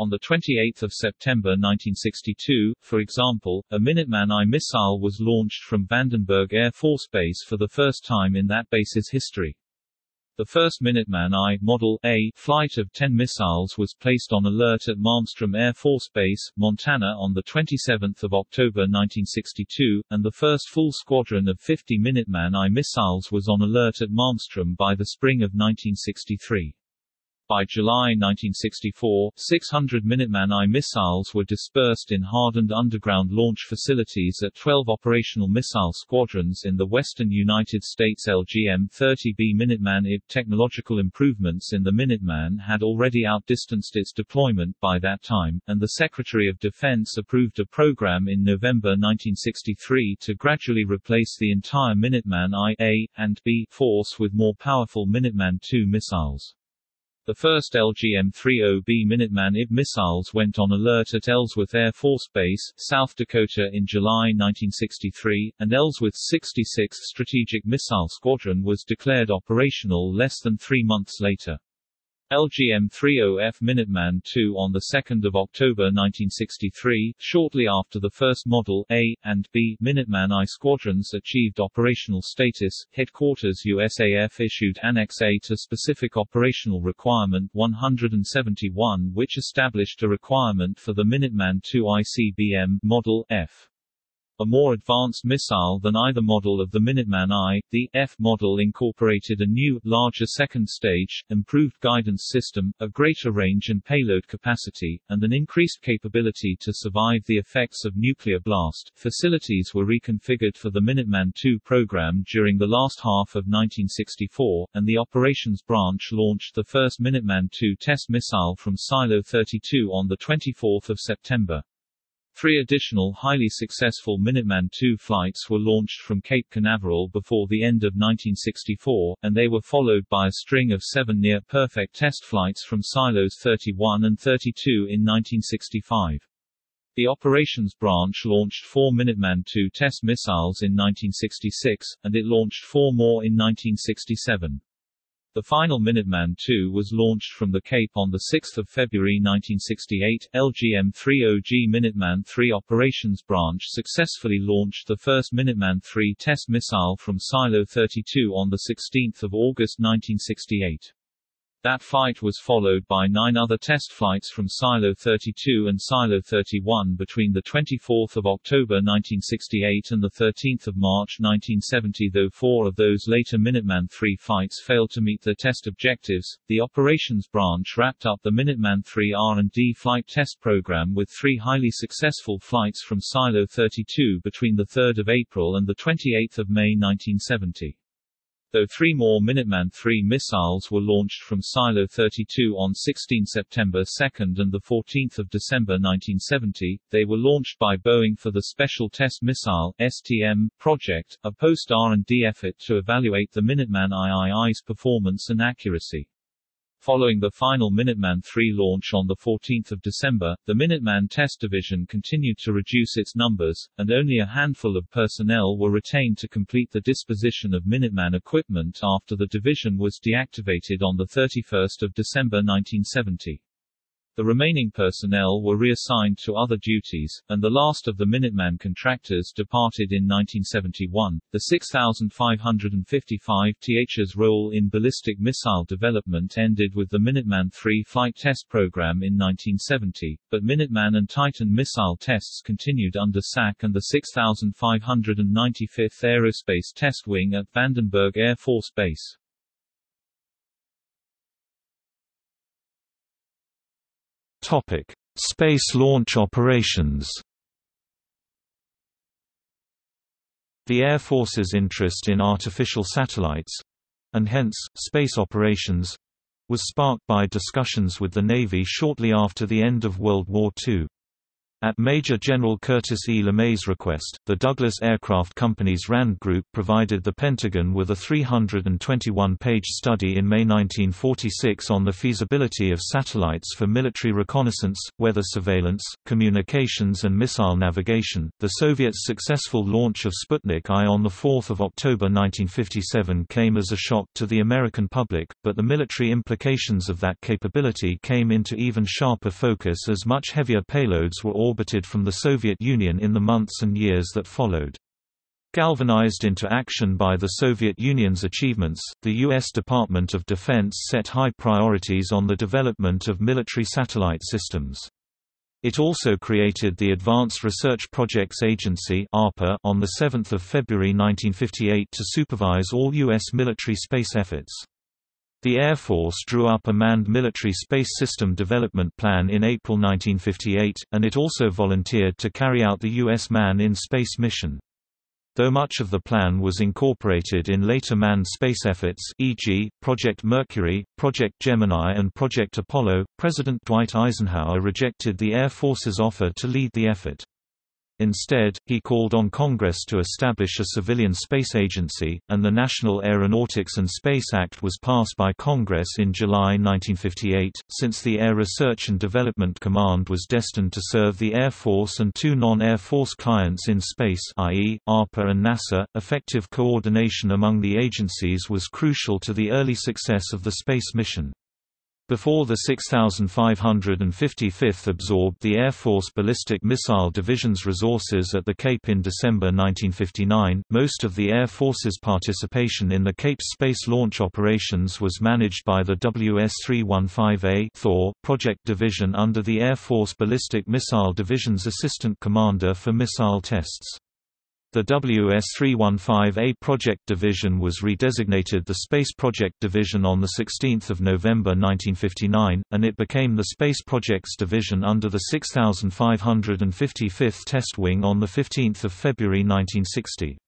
On 28 September 1962, for example, a Minuteman I missile was launched from Vandenberg Air Force Base for the first time in that base's history. The first Minuteman I Model A flight of 10 missiles was placed on alert at Malmstrom Air Force Base, Montana on 27 October 1962, and the first full squadron of 50 Minuteman I missiles was on alert at Malmstrom by the spring of 1963. By July 1964, 600 Minuteman I missiles were dispersed in hardened underground launch facilities at 12 operational missile squadrons in the western United States. LGM-30B Minuteman IB technological improvements in the Minuteman had already outdistanced its deployment by that time, and the Secretary of Defense approved a program in November 1963 to gradually replace the entire Minuteman I A, and B force with more powerful Minuteman II missiles. The first LGM-30B Minuteman IB missiles went on alert at Ellsworth Air Force Base, South Dakota in July 1963, and Ellsworth's 66th Strategic Missile Squadron was declared operational less than three months later. LGM-30F Minuteman II on 2 October 1963, shortly after the first Model A and B Minuteman I squadrons achieved operational status, Headquarters USAF issued Annex A to Specific Operational Requirement 171 which established a requirement for the Minuteman II ICBM Model F a more advanced missile than either model of the Minuteman I. The F model incorporated a new, larger second stage, improved guidance system, a greater range and payload capacity, and an increased capability to survive the effects of nuclear blast. Facilities were reconfigured for the Minuteman II program during the last half of 1964, and the operations branch launched the first Minuteman II test missile from Silo 32 on 24 September. Three additional highly successful Minuteman II flights were launched from Cape Canaveral before the end of 1964, and they were followed by a string of seven near-perfect test flights from Silos 31 and 32 in 1965. The Operations Branch launched four Minuteman II test missiles in 1966, and it launched four more in 1967. The final Minuteman II was launched from the Cape on 6 February 1968. LGM-30G Minuteman III Operations Branch successfully launched the first Minuteman III test missile from Silo 32 on 16 August 1968. That fight was followed by nine other test flights from Silo 32 and Silo 31 between 24 October 1968 and 13 March 1970 though four of those later Minuteman III fights failed to meet their test objectives. The operations branch wrapped up the Minuteman III R&D flight test program with three highly successful flights from Silo 32 between 3 April and 28 May 1970 though three more Minuteman III missiles were launched from Silo 32 on 16 September 2 and 14 December 1970, they were launched by Boeing for the Special Test Missile STM, project, a post-R&D effort to evaluate the Minuteman III's performance and accuracy. Following the final Minuteman III launch on 14 December, the Minuteman Test Division continued to reduce its numbers, and only a handful of personnel were retained to complete the disposition of Minuteman equipment after the division was deactivated on 31 December 1970. The remaining personnel were reassigned to other duties, and the last of the Minuteman contractors departed in 1971. The 6,555 TH's role in ballistic missile development ended with the Minuteman III flight test program in 1970, but Minuteman and Titan missile tests continued under SAC and the 6,595th Aerospace Test Wing at Vandenberg Air Force Base. Topic: Space launch operations. The Air Force's interest in artificial satellites and hence space operations was sparked by discussions with the Navy shortly after the end of World War II. At Major General Curtis E. LeMay's request, the Douglas Aircraft Company's RAND Group provided the Pentagon with a 321-page study in May 1946 on the feasibility of satellites for military reconnaissance, weather surveillance, communications and missile navigation. The Soviets' successful launch of Sputnik I on 4 October 1957 came as a shock to the American public, but the military implications of that capability came into even sharper focus as much heavier payloads were orbited from the Soviet Union in the months and years that followed. Galvanized into action by the Soviet Union's achievements, the U.S. Department of Defense set high priorities on the development of military satellite systems. It also created the Advanced Research Projects Agency on 7 February 1958 to supervise all U.S. military space efforts. The Air Force drew up a manned military space system development plan in April 1958, and it also volunteered to carry out the U.S. Man in Space mission. Though much of the plan was incorporated in later manned space efforts e.g., Project Mercury, Project Gemini and Project Apollo, President Dwight Eisenhower rejected the Air Force's offer to lead the effort. Instead, he called on Congress to establish a civilian space agency, and the National Aeronautics and Space Act was passed by Congress in July 1958. Since the Air Research and Development Command was destined to serve the Air Force and two non-Air Force clients in space, i.e., ARPA and NASA, effective coordination among the agencies was crucial to the early success of the space mission. Before the 6,555th absorbed the Air Force Ballistic Missile Division's resources at the Cape in December 1959, most of the Air Force's participation in the Cape's space launch operations was managed by the WS-315A Thor Project Division under the Air Force Ballistic Missile Division's Assistant Commander for Missile Tests. The WS-315A Project Division was redesignated the Space Project Division on 16 November 1959, and it became the Space Projects Division under the 6555th Test Wing on 15 February 1960.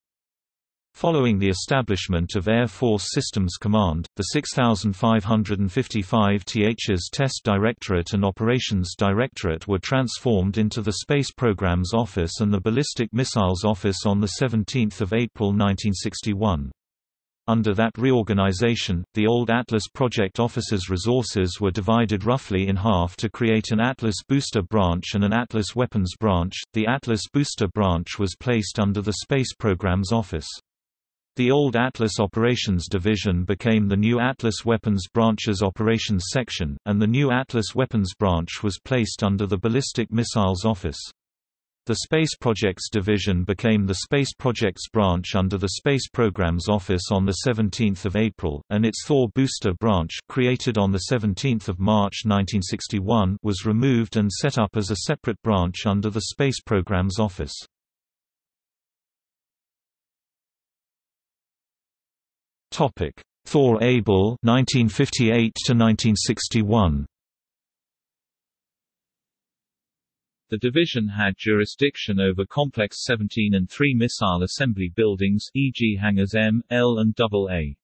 Following the establishment of Air Force Systems Command, the 6555 TH's Test Directorate and Operations Directorate were transformed into the Space Programs Office and the Ballistic Missiles Office on 17 April 1961. Under that reorganization, the old Atlas project office's resources were divided roughly in half to create an Atlas Booster branch and an Atlas Weapons branch. The Atlas Booster branch was placed under the Space Programs Office. The old Atlas Operations Division became the new Atlas Weapons Branch's Operations Section, and the new Atlas Weapons Branch was placed under the Ballistic Missiles Office. The Space Projects Division became the Space Projects Branch under the Space Programs Office on 17 April, and its Thor Booster Branch created on 17 March 1961 was removed and set up as a separate branch under the Space Programs Office. Thor Able 1958 to 1961 The division had jurisdiction over Complex 17 and 3 missile assembly buildings e.g. hangars M, L and AA.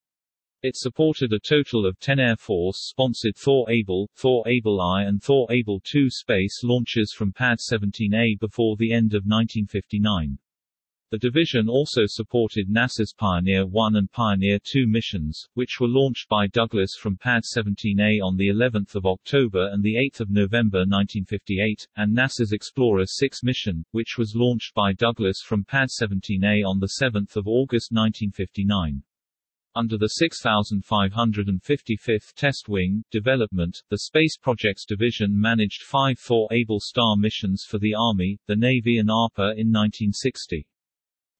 It supported a total of 10 Air Force-sponsored Thor Able, Thor Able I and Thor Able II space launches from Pad 17A before the end of 1959. The division also supported NASA's Pioneer 1 and Pioneer 2 missions, which were launched by Douglas from Pad 17A on the 11th of October and the 8th of November 1958, and NASA's Explorer 6 mission, which was launched by Douglas from Pad 17A on the 7th of August 1959. Under the 6555th Test Wing, development, the Space Projects Division managed five Thor Able Star missions for the Army, the Navy and ARPA in 1960.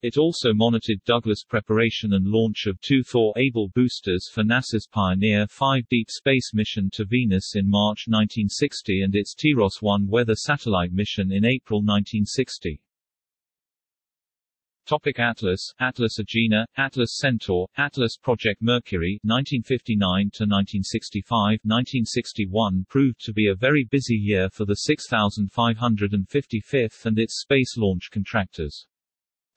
It also monitored Douglas' preparation and launch of two Thor Able boosters for NASA's Pioneer 5 deep space mission to Venus in March 1960 and its TIROS-1 weather satellite mission in April 1960. Topic Atlas, Atlas Agena, Atlas Centaur, Atlas Project Mercury 1959–1965–1961 proved to be a very busy year for the 6555th and its space launch contractors.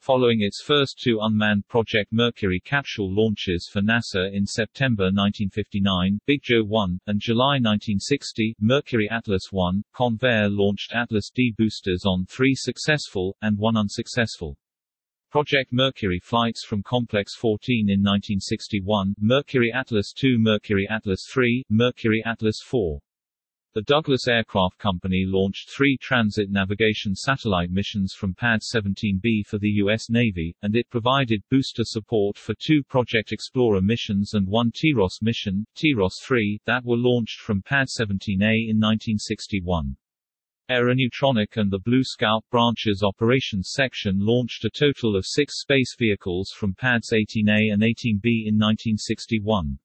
Following its first two unmanned Project Mercury capsule launches for NASA in September 1959, Big Joe 1, and July 1960, Mercury Atlas 1, Convair launched Atlas D boosters on three successful, and one unsuccessful. Project Mercury flights from Complex 14 in 1961, Mercury Atlas 2 Mercury Atlas 3, Mercury Atlas 4. The Douglas Aircraft Company launched three transit navigation satellite missions from Pad 17B for the U.S. Navy, and it provided booster support for two Project Explorer missions and one TIROS mission, TIROS 3, that were launched from Pad 17A in 1961. Aeronutronic and the Blue Scout branches operations section launched a total of six space vehicles from Pads 18A and 18B in 1961.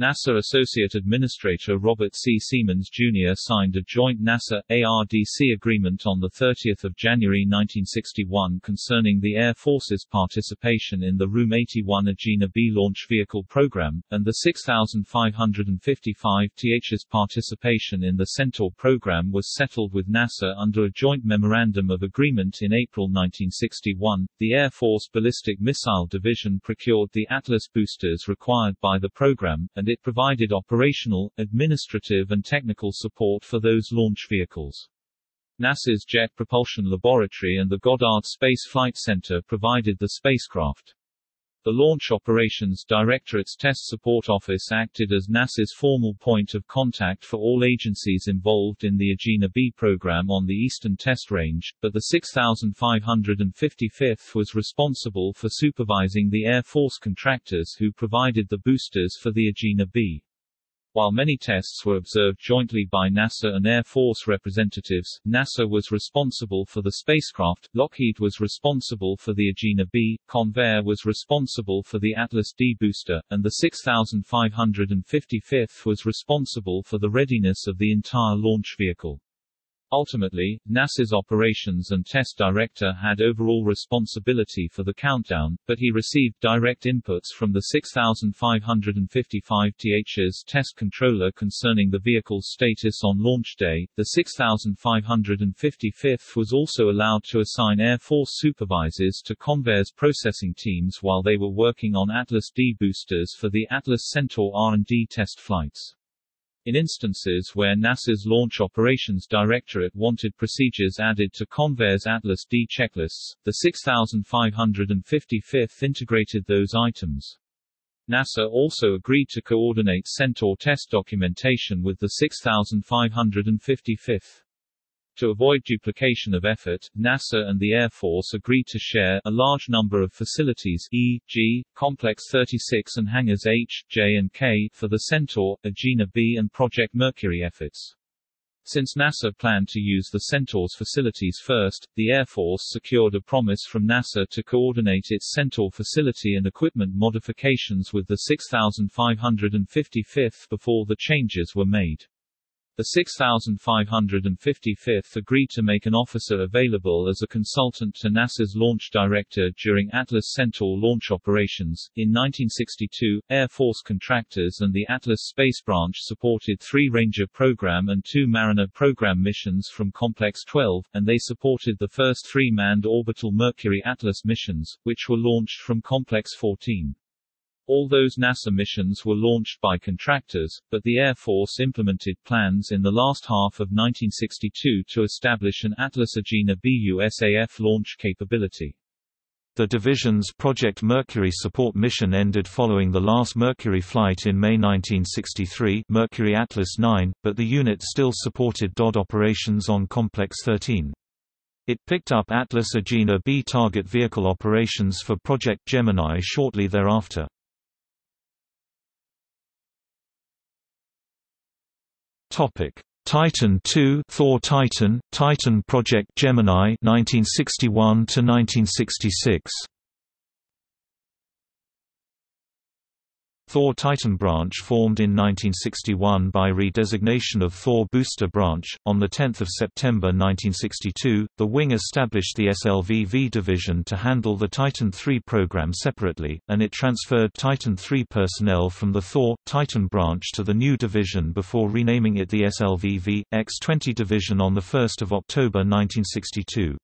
NASA Associate Administrator Robert C. Seamans Jr. signed a joint NASA-ARDC agreement on 30 January 1961 concerning the Air Force's participation in the Room 81 Agena B launch vehicle program, and the 6555th's participation in the Centaur program was settled with NASA under a joint memorandum of agreement in April 1961. The Air Force Ballistic Missile Division procured the Atlas boosters required by the program, and it provided operational, administrative and technical support for those launch vehicles. NASA's Jet Propulsion Laboratory and the Goddard Space Flight Center provided the spacecraft. The Launch Operations Directorate's Test Support Office acted as NASA's formal point of contact for all agencies involved in the Agena B program on the Eastern Test Range, but the 6555th was responsible for supervising the Air Force contractors who provided the boosters for the Agena B. While many tests were observed jointly by NASA and Air Force representatives, NASA was responsible for the spacecraft, Lockheed was responsible for the Agena B, Convair was responsible for the Atlas D booster, and the 6555th was responsible for the readiness of the entire launch vehicle. Ultimately, NASA's operations and test director had overall responsibility for the countdown, but he received direct inputs from the 6555th's test controller concerning the vehicle's status on launch day. The 6555th was also allowed to assign Air Force supervisors to Convair's processing teams while they were working on Atlas D boosters for the Atlas Centaur R&D test flights. In instances where NASA's Launch Operations Directorate wanted procedures added to Convair's Atlas D checklists, the 6555th integrated those items. NASA also agreed to coordinate Centaur test documentation with the 6555th. To avoid duplication of effort, NASA and the Air Force agreed to share a large number of facilities e.g., Complex 36 and hangars H, J and K for the Centaur, Agena B and Project Mercury efforts. Since NASA planned to use the Centaur's facilities first, the Air Force secured a promise from NASA to coordinate its Centaur facility and equipment modifications with the 6555th before the changes were made. The 6555th agreed to make an officer available as a consultant to NASA's launch director during Atlas Centaur launch operations. In 1962, Air Force contractors and the Atlas Space Branch supported three Ranger program and two Mariner program missions from Complex 12, and they supported the first three manned orbital Mercury Atlas missions, which were launched from Complex 14. All those NASA missions were launched by contractors, but the Air Force implemented plans in the last half of 1962 to establish an Atlas Agena BUSAF launch capability. The division's Project Mercury support mission ended following the last Mercury flight in May 1963 Mercury Atlas 9, but the unit still supported DOD operations on Complex 13. It picked up Atlas Agena B target vehicle operations for Project Gemini shortly thereafter. Topic: Titan II, Thor Titan, Titan Project Gemini 1961 to 1966. Thor Titan branch formed in 1961 by redesignation of Thor Booster branch. On 10 September 1962, the wing established the SLVV division to handle the Titan III program separately, and it transferred Titan III personnel from the Thor Titan branch to the new division before renaming it the SLVV X-20 division on 1 October 1962.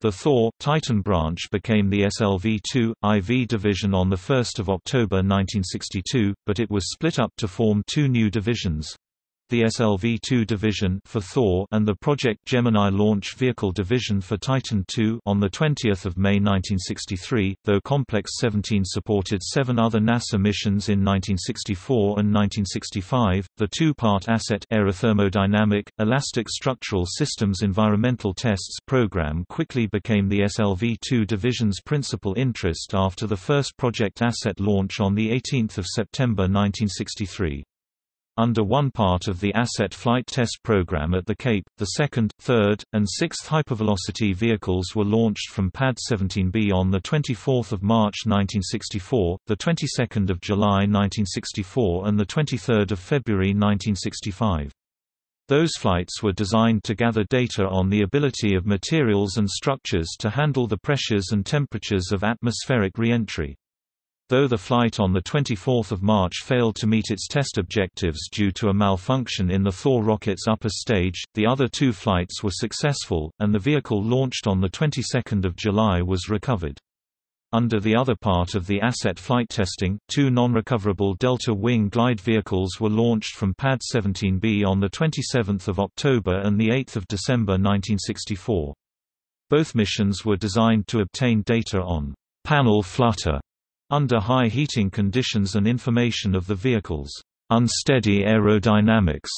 The Thor Titan branch became the SLV-2 IV division on 1 October 1962, but it was split up to form two new divisions the SLV-2 division for Thor and the Project Gemini launch vehicle division for Titan II on the 20th of May 1963. Though Complex 17 supported seven other NASA missions in 1964 and 1965, the two-part asset aerothermodynamic elastic structural systems environmental tests program quickly became the SLV-2 division's principal interest after the first Project Asset launch on the 18th of September 1963. Under one part of the Asset Flight Test Program at the Cape, the second, third, and sixth hypervelocity vehicles were launched from Pad 17B on 24 March 1964, the 22nd of July 1964 and 23 February 1965. Those flights were designed to gather data on the ability of materials and structures to handle the pressures and temperatures of atmospheric reentry. Though the flight on 24 March failed to meet its test objectives due to a malfunction in the Thor rocket's upper stage, the other two flights were successful, and the vehicle launched on the 22nd of July was recovered. Under the other part of the asset flight testing, two non-recoverable Delta Wing glide vehicles were launched from Pad 17B on 27 October and 8 December 1964. Both missions were designed to obtain data on panel flutter under high heating conditions and information of the vehicle's unsteady aerodynamics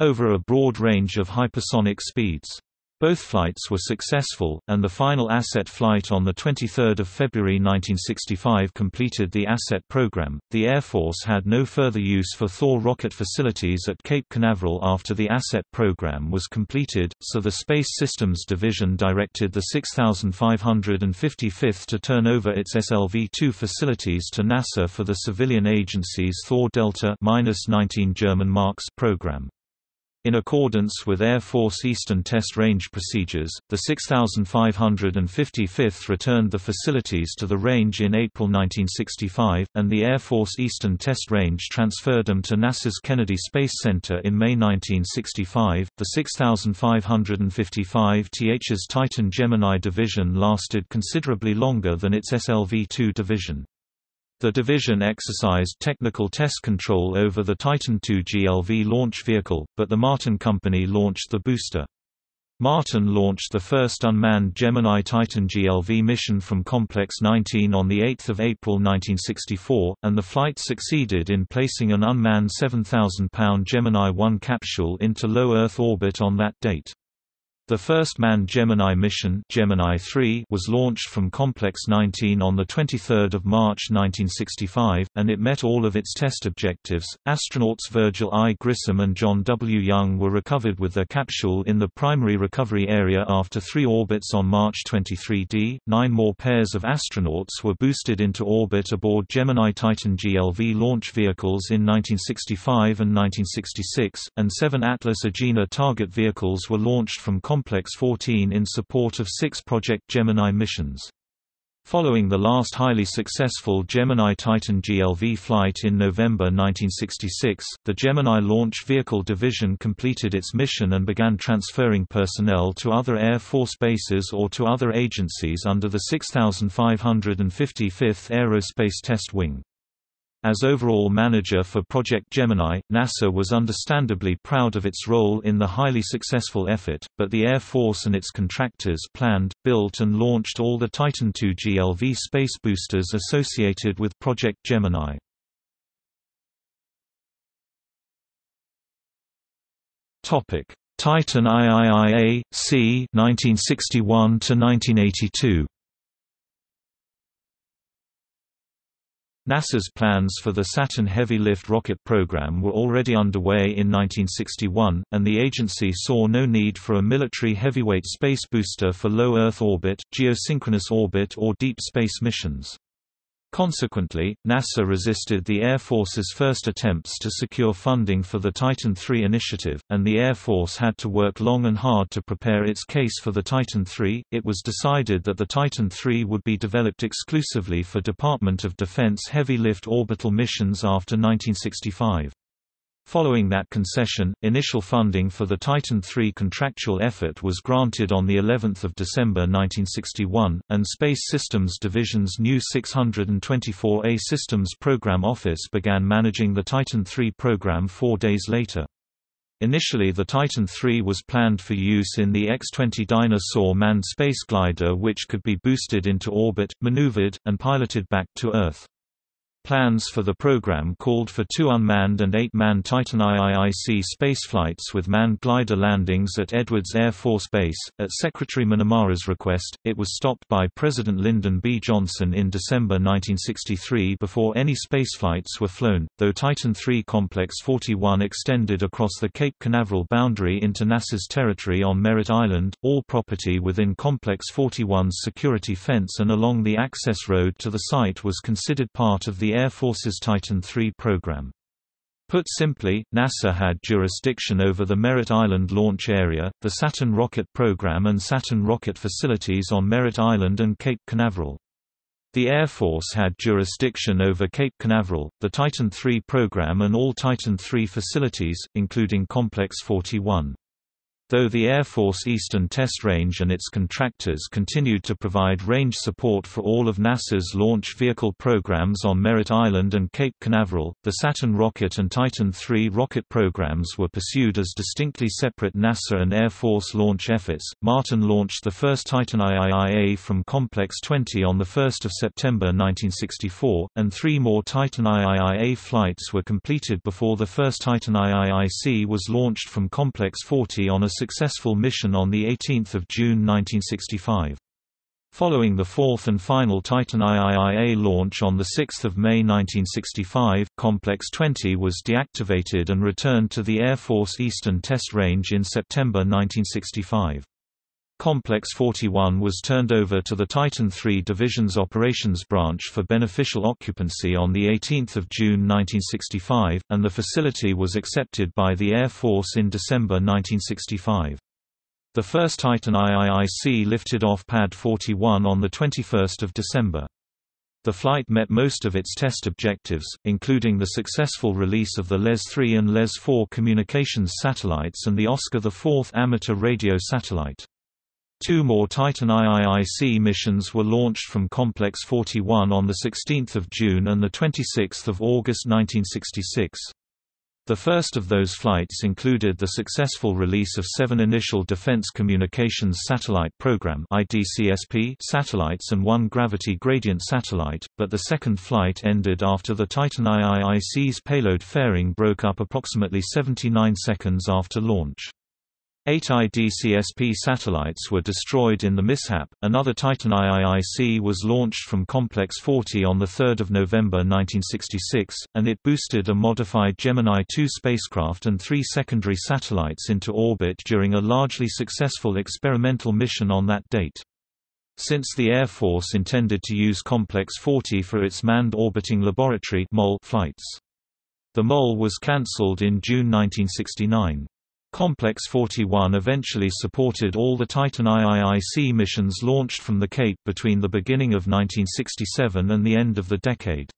over a broad range of hypersonic speeds. Both flights were successful, and the final asset flight on 23 February 1965 completed the asset program. The Air Force had no further use for Thor rocket facilities at Cape Canaveral after the asset program was completed, so the Space Systems Division directed the 6555th to turn over its SLV-2 facilities to NASA for the civilian agency's Thor Delta-19 German marks program. In accordance with Air Force Eastern Test Range procedures, the 6555th returned the facilities to the range in April 1965, and the Air Force Eastern Test Range transferred them to NASA's Kennedy Space Center in May 1965. The 6555th's Titan Gemini division lasted considerably longer than its SLV 2 division. The division exercised technical test control over the Titan II GLV launch vehicle, but the Martin Company launched the booster. Martin launched the first unmanned Gemini Titan GLV mission from Complex 19 on 8 April 1964, and the flight succeeded in placing an unmanned 7,000-pound Gemini 1 capsule into low Earth orbit on that date. The first manned Gemini mission Gemini 3 was launched from Complex 19 on 23 March 1965, and it met all of its test objectives. Astronauts Virgil I. Grissom and John W. Young were recovered with their capsule in the primary recovery area after three orbits on March 23D. Nine more pairs of astronauts were boosted into orbit aboard Gemini Titan GLV launch vehicles in 1965 and 1966, and seven Atlas Agena target vehicles were launched from 14 in support of six Project Gemini missions. Following the last highly successful Gemini Titan GLV flight in November 1966, the Gemini Launch Vehicle Division completed its mission and began transferring personnel to other Air Force bases or to other agencies under the 6555th Aerospace Test Wing. As overall manager for Project Gemini, NASA was understandably proud of its role in the highly successful effort, but the Air Force and its contractors planned, built and launched all the Titan II GLV space boosters associated with Project Gemini. Titan IIIA, C 1961 to 1982 NASA's plans for the Saturn Heavy Lift rocket program were already underway in 1961, and the agency saw no need for a military heavyweight space booster for low Earth orbit, geosynchronous orbit or deep space missions. Consequently, NASA resisted the Air Force's first attempts to secure funding for the Titan III initiative, and the Air Force had to work long and hard to prepare its case for the Titan III. It was decided that the Titan III would be developed exclusively for Department of Defense heavy lift orbital missions after 1965. Following that concession, initial funding for the Titan III contractual effort was granted on the 11th of December 1961, and Space Systems Division's new 624A Systems Program Office began managing the Titan III program 4 days later. Initially the Titan III was planned for use in the X-20 Dyna-Soar manned space glider which could be boosted into orbit, maneuvered, and piloted back to Earth. Plans for the program called for two unmanned and eight-man Titan IIIC spaceflights with manned glider landings at Edwards Air Force Base. At Secretary McNamara's request, it was stopped by President Lyndon B. Johnson in December 1963 before any spaceflights were flown, though Titan III Complex 41 extended across the Cape Canaveral boundary into NASA's territory on Merritt Island, all property within Complex 41's security fence and along the access road to the site was considered part of the Air Force's Titan III program. Put simply, NASA had jurisdiction over the Merritt Island launch area, the Saturn rocket program and Saturn rocket facilities on Merritt Island and Cape Canaveral. The Air Force had jurisdiction over Cape Canaveral, the Titan III program and all Titan III facilities, including Complex 41. Though the Air Force Eastern Test Range and its contractors continued to provide range support for all of NASA's launch vehicle programs on Merritt Island and Cape Canaveral, the Saturn rocket and Titan III rocket programs were pursued as distinctly separate NASA and Air Force launch efforts. Martin launched the first Titan IIIA from Complex 20 on 1 September 1964, and three more Titan IIIA flights were completed before the first Titan IIIC was launched from Complex 40 on a successful mission on 18 June 1965. Following the fourth and final Titan IIIA launch on 6 May 1965, Complex 20 was deactivated and returned to the Air Force Eastern Test Range in September 1965. Complex 41 was turned over to the Titan III Division's Operations Branch for beneficial occupancy on 18 June 1965, and the facility was accepted by the Air Force in December 1965. The first Titan IIIC lifted off Pad 41 on 21 December. The flight met most of its test objectives, including the successful release of the LES-3 and LES-4 communications satellites and the Oscar IV amateur radio satellite. Two more Titan IIIC missions were launched from Complex 41 on 16 June and 26 August 1966. The first of those flights included the successful release of seven initial Defense Communications Satellite Program satellites and one gravity gradient satellite, but the second flight ended after the Titan IIIC's payload fairing broke up approximately 79 seconds after launch. Eight IDCSP satellites were destroyed in the mishap. Another Titan IIIC was launched from Complex 40 on 3 November 1966, and it boosted a modified Gemini 2 spacecraft and three secondary satellites into orbit during a largely successful experimental mission on that date. Since the Air Force intended to use Complex 40 for its Manned Orbiting Laboratory flights. The MOL was cancelled in June 1969. Complex 41 eventually supported all the Titan IIIC missions launched from the Cape between the beginning of 1967 and the end of the decade.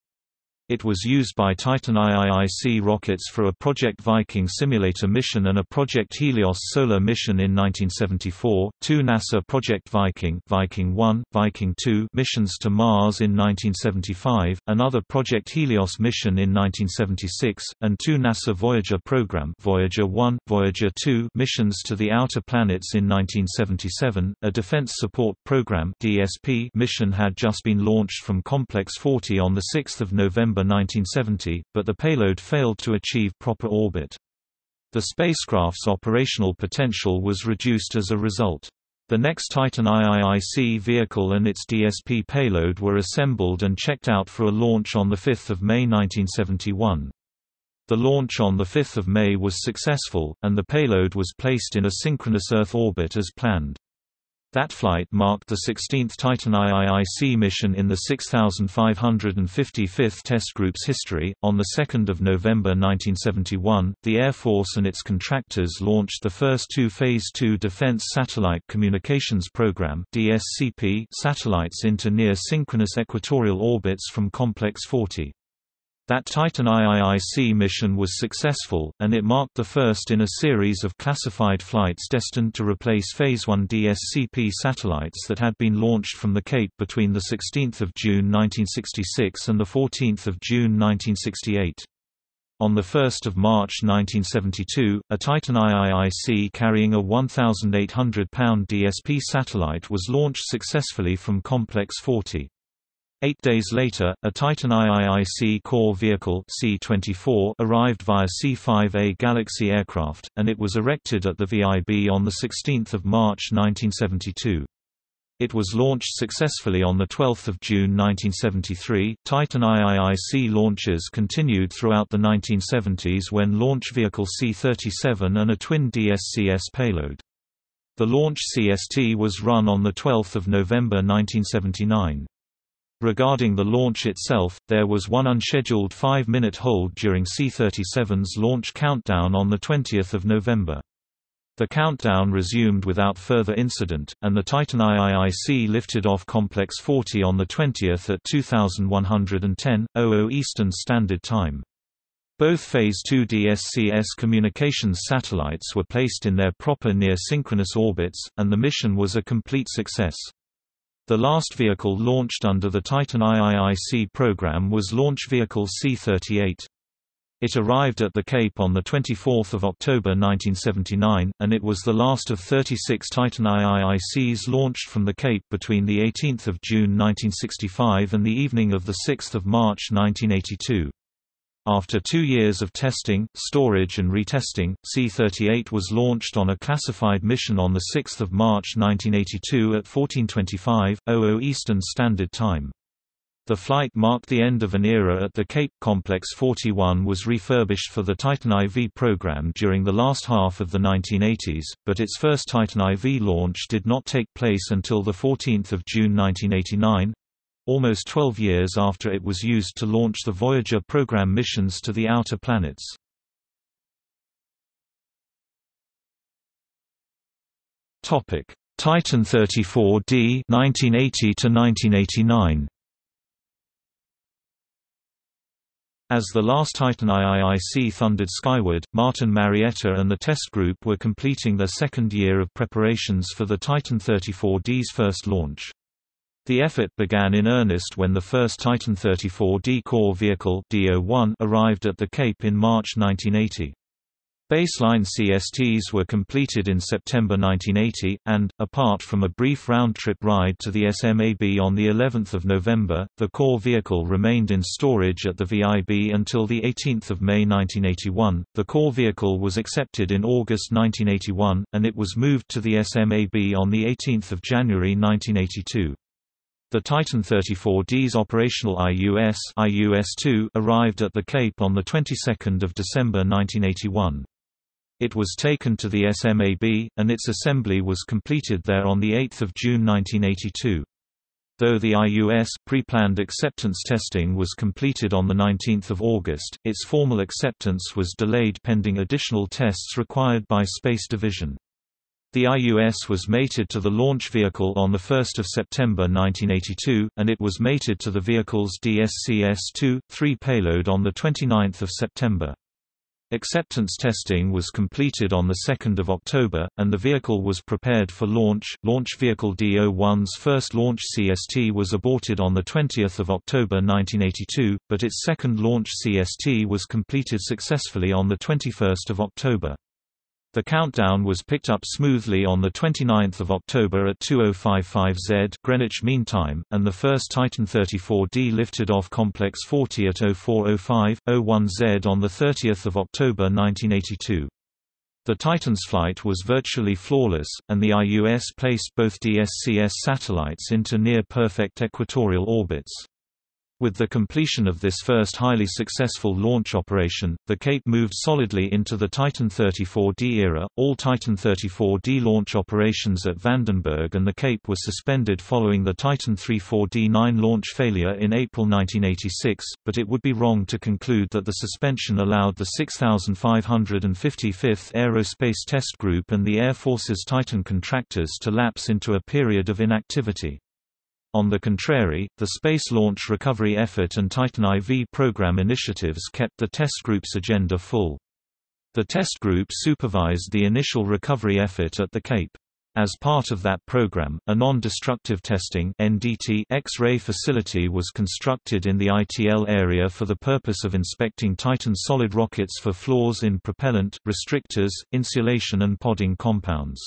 It was used by Titan IIIC rockets for a Project Viking simulator mission and a Project Helios solar mission in 1974, two NASA Project Viking Viking 1, Viking 2 missions to Mars in 1975, another Project Helios mission in 1976, and two NASA Voyager program Voyager 1, Voyager 2 missions to the outer planets in 1977. A Defense Support Program (DSP) mission had just been launched from Complex 40 on the 6th of November November 1970, but the payload failed to achieve proper orbit. The spacecraft's operational potential was reduced as a result. The next Titan IIIC vehicle and its DSP payload were assembled and checked out for a launch on 5 May 1971. The launch on 5 May was successful, and the payload was placed in a synchronous Earth orbit as planned. That flight marked the 16th Titan IIIC mission in the 6555th Test Group's history. On 2 November 1971, the Air Force and its contractors launched the first two Phase II Defense Satellite Communications Program (DSCP) satellites into near synchronous equatorial orbits from Complex 40. That Titan IIIC mission was successful, and it marked the first in a series of classified flights destined to replace Phase 1 DSCP satellites that had been launched from the Cape between 16 June 1966 and 14 June 1968. On 1 March 1972, a Titan IIIC carrying a 1,800-pound DSP satellite was launched successfully from Complex 40. Eight days later, a Titan IIIC core vehicle C-24 arrived via C-5A Galaxy aircraft, and it was erected at the VIB on 16 March 1972. It was launched successfully on 12 June 1973. Titan IIIC launches continued throughout the 1970s when launch vehicle C-37 and a twin DSCS payload. The launch CST was run on 12 November 1979. Regarding the launch itself, there was one unscheduled five-minute hold during C-37's launch countdown on 20 November. The countdown resumed without further incident, and the Titan IIIC lifted off Complex 40 on 20 at 2110, 00 Eastern Standard Time. Both Phase 2 DSCS communications satellites were placed in their proper near-synchronous orbits, and the mission was a complete success. The last vehicle launched under the Titan IIIC program was launch vehicle C-38. It arrived at the Cape on 24 October 1979, and it was the last of 36 Titan IIICs launched from the Cape between 18 June 1965 and the evening of 6 March 1982. After two years of testing, storage and retesting, C-38 was launched on a classified mission on 6 March 1982 at 1425, 00 Eastern Standard Time. The flight marked the end of an era at the Cape. Complex 41 was refurbished for the Titan IV program during the last half of the 1980s, but its first Titan IV launch did not take place until 14 June 1989, almost 12 years after it was used to launch the Voyager program missions to the outer planets. Topic: Titan 34D 1980 to 1989. As the last Titan IIIC thundered skyward, Martin Marietta and the test group were completing their second year of preparations for the Titan 34D's first launch. The effort began in earnest when the first Titan 34D core vehicle arrived at the Cape in March 1980. Baseline CSTs were completed in September 1980, and, apart from a brief round-trip ride to the SMAB on of November, the core vehicle remained in storage at the VIB until 18 May 1981. The core vehicle was accepted in August 1981, and it was moved to the SMAB on 18 January 1982. The Titan 34D's operational IUS, IUS-2 arrived at the Cape on the 22nd of December 1981. It was taken to the SMAB, and its assembly was completed there on 8 June 1982. Though the IUS pre-planned acceptance testing was completed on 19 August, its formal acceptance was delayed pending additional tests required by Space Division. The IUS was mated to the launch vehicle on 1 September 1982, and it was mated to the vehicle's DSCS-2-3 payload on 29 September. Acceptance testing was completed on 2 October, and the vehicle was prepared for launch. Launch Vehicle D-01's first launch CST was aborted on 20 October 1982, but its second launch CST was completed successfully on 21 October. The countdown was picked up smoothly on 29 October at 2055 Z Greenwich Mean Time, and the first Titan 34D lifted off Complex 40 at 0405, 01 Z on 30 October 1982. The Titan's flight was virtually flawless, and the IUS placed both DSCS satellites into near-perfect equatorial orbits. With the completion of this first highly successful launch operation, the Cape moved solidly into the Titan 34D era. All Titan 34D launch operations at Vandenberg and the Cape were suspended following the Titan 34D9 launch failure in April 1986, but it would be wrong to conclude that the suspension allowed the 6555th Aerospace Test Group and the Air Force's Titan contractors to lapse into a period of inactivity. On the contrary, the Space Launch Recovery Effort and Titan IV program initiatives kept the test group's agenda full. The test group supervised the initial recovery effort at the Cape. As part of that program, a non-destructive testing X-ray facility was constructed in the ITL area for the purpose of inspecting Titan solid rockets for flaws in propellant, restrictors, insulation and potting compounds.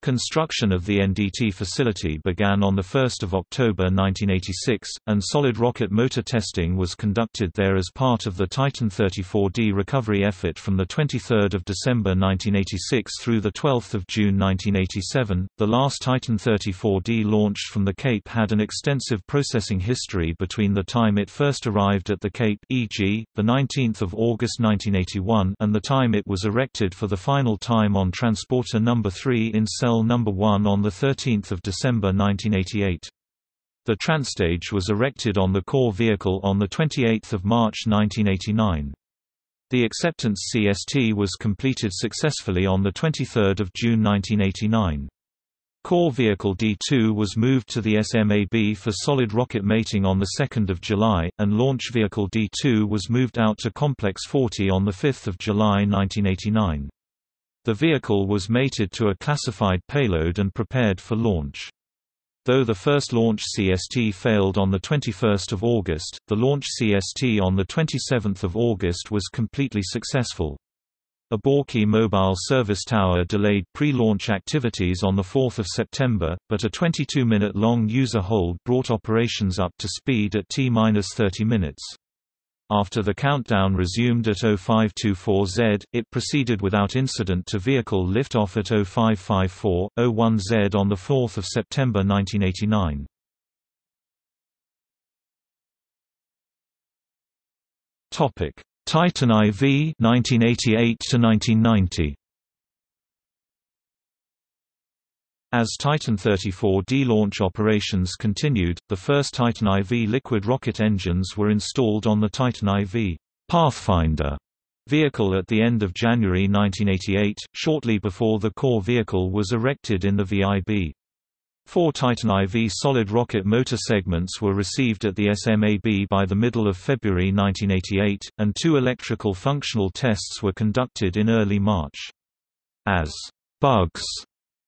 Construction of the NDT facility began on 1 October 1986, and solid rocket motor testing was conducted there as part of the Titan 34D recovery effort from 23 December 1986 through 12 June 1987. The last Titan 34D launched from the Cape had an extensive processing history between the time it first arrived at the Cape e.g., 19 August 1981 and the time it was erected for the final time on Transporter No. 3 in No. 1 on 13 December 1988. The Transtage was erected on the core vehicle on 28 March 1989. The acceptance CST was completed successfully on 23 June 1989. Core Vehicle D2 was moved to the SMAB for solid rocket mating on 2 July, and Launch Vehicle D2 was moved out to Complex 40 on 5 July 1989. The vehicle was mated to a classified payload and prepared for launch. Though the first launch CST failed on 21 August, the launch CST on 27 August was completely successful. A Borki mobile service tower delayed pre-launch activities on 4 September, but a 22-minute-long user hold brought operations up to speed at T-30 minutes. After the countdown resumed at 0524Z, it proceeded without incident to vehicle liftoff at 0554, 01Z on 4 September 1989. Titan IV 1988 to 1990 As Titan 34D launch operations continued, the first Titan IV liquid rocket engines were installed on the Titan IV Pathfinder vehicle at the end of January 1988, shortly before the core vehicle was erected in the VIB. Four Titan IV solid rocket motor segments were received at the SMAB by the middle of February 1988, and two electrical functional tests were conducted in early March. As bugs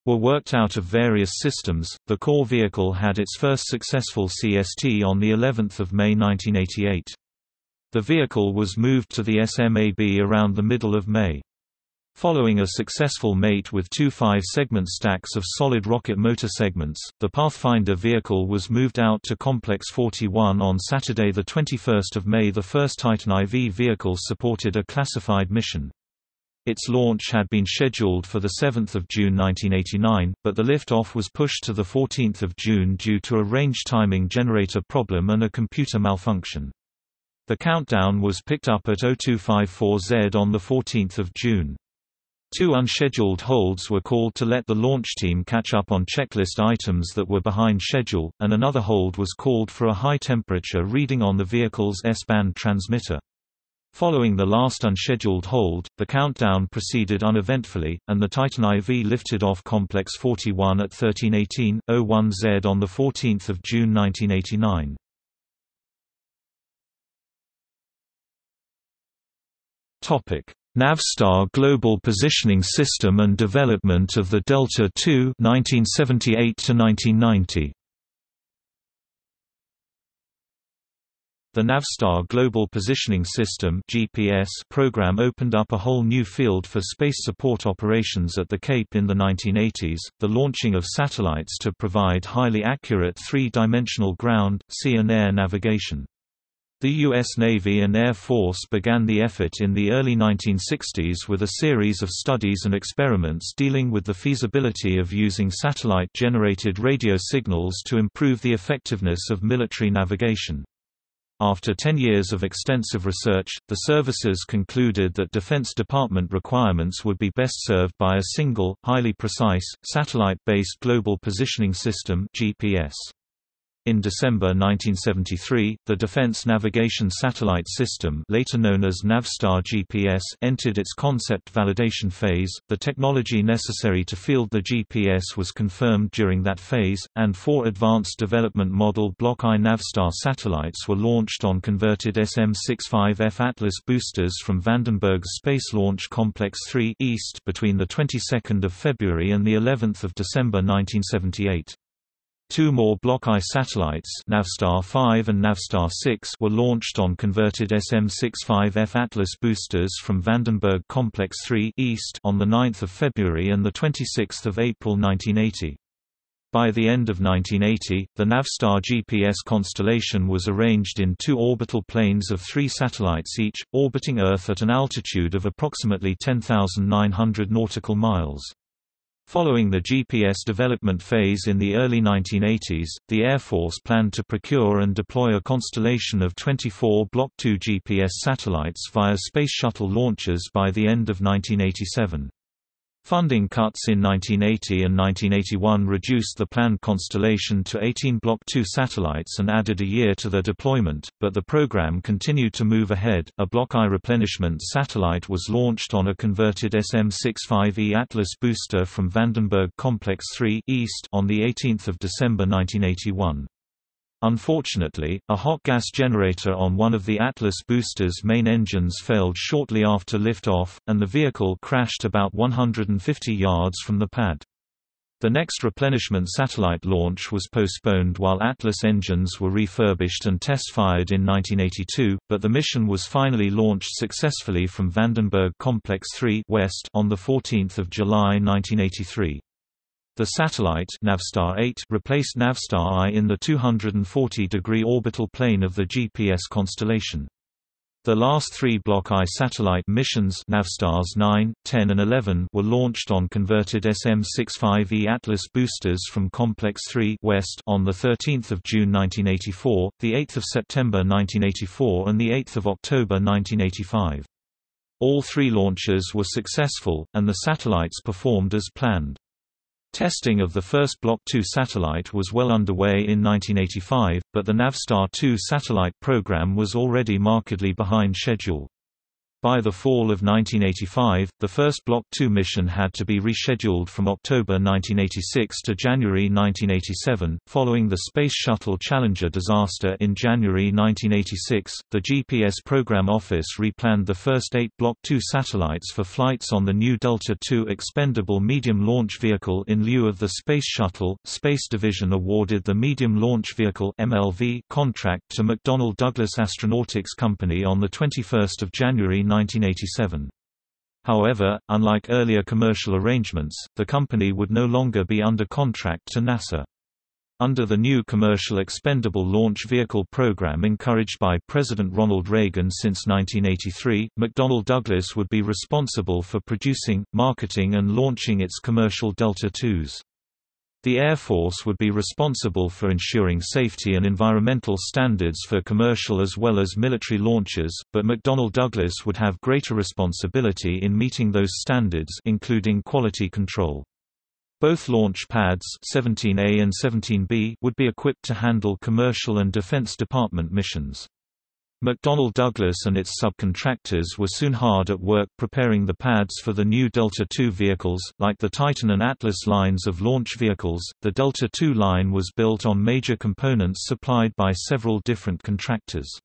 were worked out of various systems. The core vehicle had its first successful CST on the 11th of May 1988. The vehicle was moved to the SMAB around the middle of May. Following a successful mate with two five-segment stacks of solid rocket motor segments, the Pathfinder vehicle was moved out to Complex 41 on Saturday 21 May. The first Titan IV vehicle supported a classified mission. Its launch had been scheduled for 7 June 1989, but the liftoff was pushed to 14 June due to a range timing generator problem and a computer malfunction. The countdown was picked up at 0254Z on 14 June. Two unscheduled holds were called to let the launch team catch up on checklist items that were behind schedule, and another hold was called for a high temperature reading on the vehicle's S-band transmitter. Following the last unscheduled hold, the countdown proceeded uneventfully, and the Titan IV lifted off Complex 41 at 1318.01Z on 14 June 1989. Topic: Navstar Global Positioning System and development of the Delta II 1978 to 1990. The Navstar Global Positioning System (GPS) program opened up a whole new field for space support operations at the Cape in the 1980s, the launching of satellites to provide highly accurate three-dimensional ground, sea and air navigation. The U.S. Navy and Air Force began the effort in the early 1960s with a series of studies and experiments dealing with the feasibility of using satellite-generated radio signals to improve the effectiveness of military navigation. After 10 years of extensive research, the services concluded that Defense Department requirements would be best served by a single, highly precise, satellite-based global positioning system GPS. In December 1973, the Defense Navigation Satellite System, later known as Navstar GPS, entered its concept validation phase. The technology necessary to field the GPS was confirmed during that phase, and four advanced development model Block I Navstar satellites were launched on converted SM-65F Atlas boosters from Vandenberg's Space Launch Complex 3 East between the 22nd of February and the 11th of December 1978. Two more Block I satellites Navstar 5 and Navstar 6 were launched on converted SM-65F Atlas boosters from Vandenberg Complex 3 East on 9 February and 26 April 1980. By the end of 1980, the Navstar GPS constellation was arranged in two orbital planes of three satellites each, orbiting Earth at an altitude of approximately 10,900 nautical miles. Following the GPS development phase in the early 1980s, the Air Force planned to procure and deploy a constellation of 24 Block II GPS satellites via Space Shuttle launches by the end of 1987. Funding cuts in 1980 and 1981 reduced the planned constellation to 18 Block II satellites and added a year to their deployment, but the program continued to move ahead. A Block I replenishment satellite was launched on a converted SM-65E Atlas booster from Vandenberg Complex 3 East on the 18th of December 1981. Unfortunately, a hot gas generator on one of the Atlas booster's main engines failed shortly after liftoff, and the vehicle crashed about 150 yards from the pad. The next replenishment satellite launch was postponed while Atlas engines were refurbished and test-fired in 1982, but the mission was finally launched successfully from Vandenberg Complex 3 West on 14 July 1983. The satellite Navstar 8 replaced Navstar I in the 240-degree orbital plane of the GPS constellation. The last three Block I satellite missions Navstars 9, 10 and 11 were launched on converted SM-65E Atlas boosters from Complex 3 West on 13 June 1984, 8 September 1984 and 8 October 1985. All three launches were successful, and the satellites performed as planned. Testing of the first Block II satellite was well underway in 1985, but the Navstar 2 satellite program was already markedly behind schedule. By the fall of 1985, the first Block II mission had to be rescheduled from October 1986 to January 1987. Following the Space Shuttle Challenger disaster in January 1986, the GPS Program Office replanned the first eight Block II satellites for flights on the new Delta II expendable medium launch vehicle in lieu of the Space Shuttle. Space Division awarded the Medium Launch Vehicle (MLV) contract to McDonnell Douglas Astronautics Company on the 21st of January 1987. However, unlike earlier commercial arrangements, the company would no longer be under contract to NASA. Under the new Commercial Expendable Launch Vehicle program encouraged by President Ronald Reagan since 1983, McDonnell Douglas would be responsible for producing, marketing and launching its commercial Delta IIs. The Air Force would be responsible for ensuring safety and environmental standards for commercial as well as military launches, but McDonnell Douglas would have greater responsibility in meeting those standards including quality control. Both launch pads 17A and 17B would be equipped to handle commercial and Defense Department missions. McDonnell Douglas and its subcontractors were soon hard at work preparing the pads for the new Delta II vehicles. Like the Titan and Atlas lines of launch vehicles, the Delta II line was built on major components supplied by several different contractors.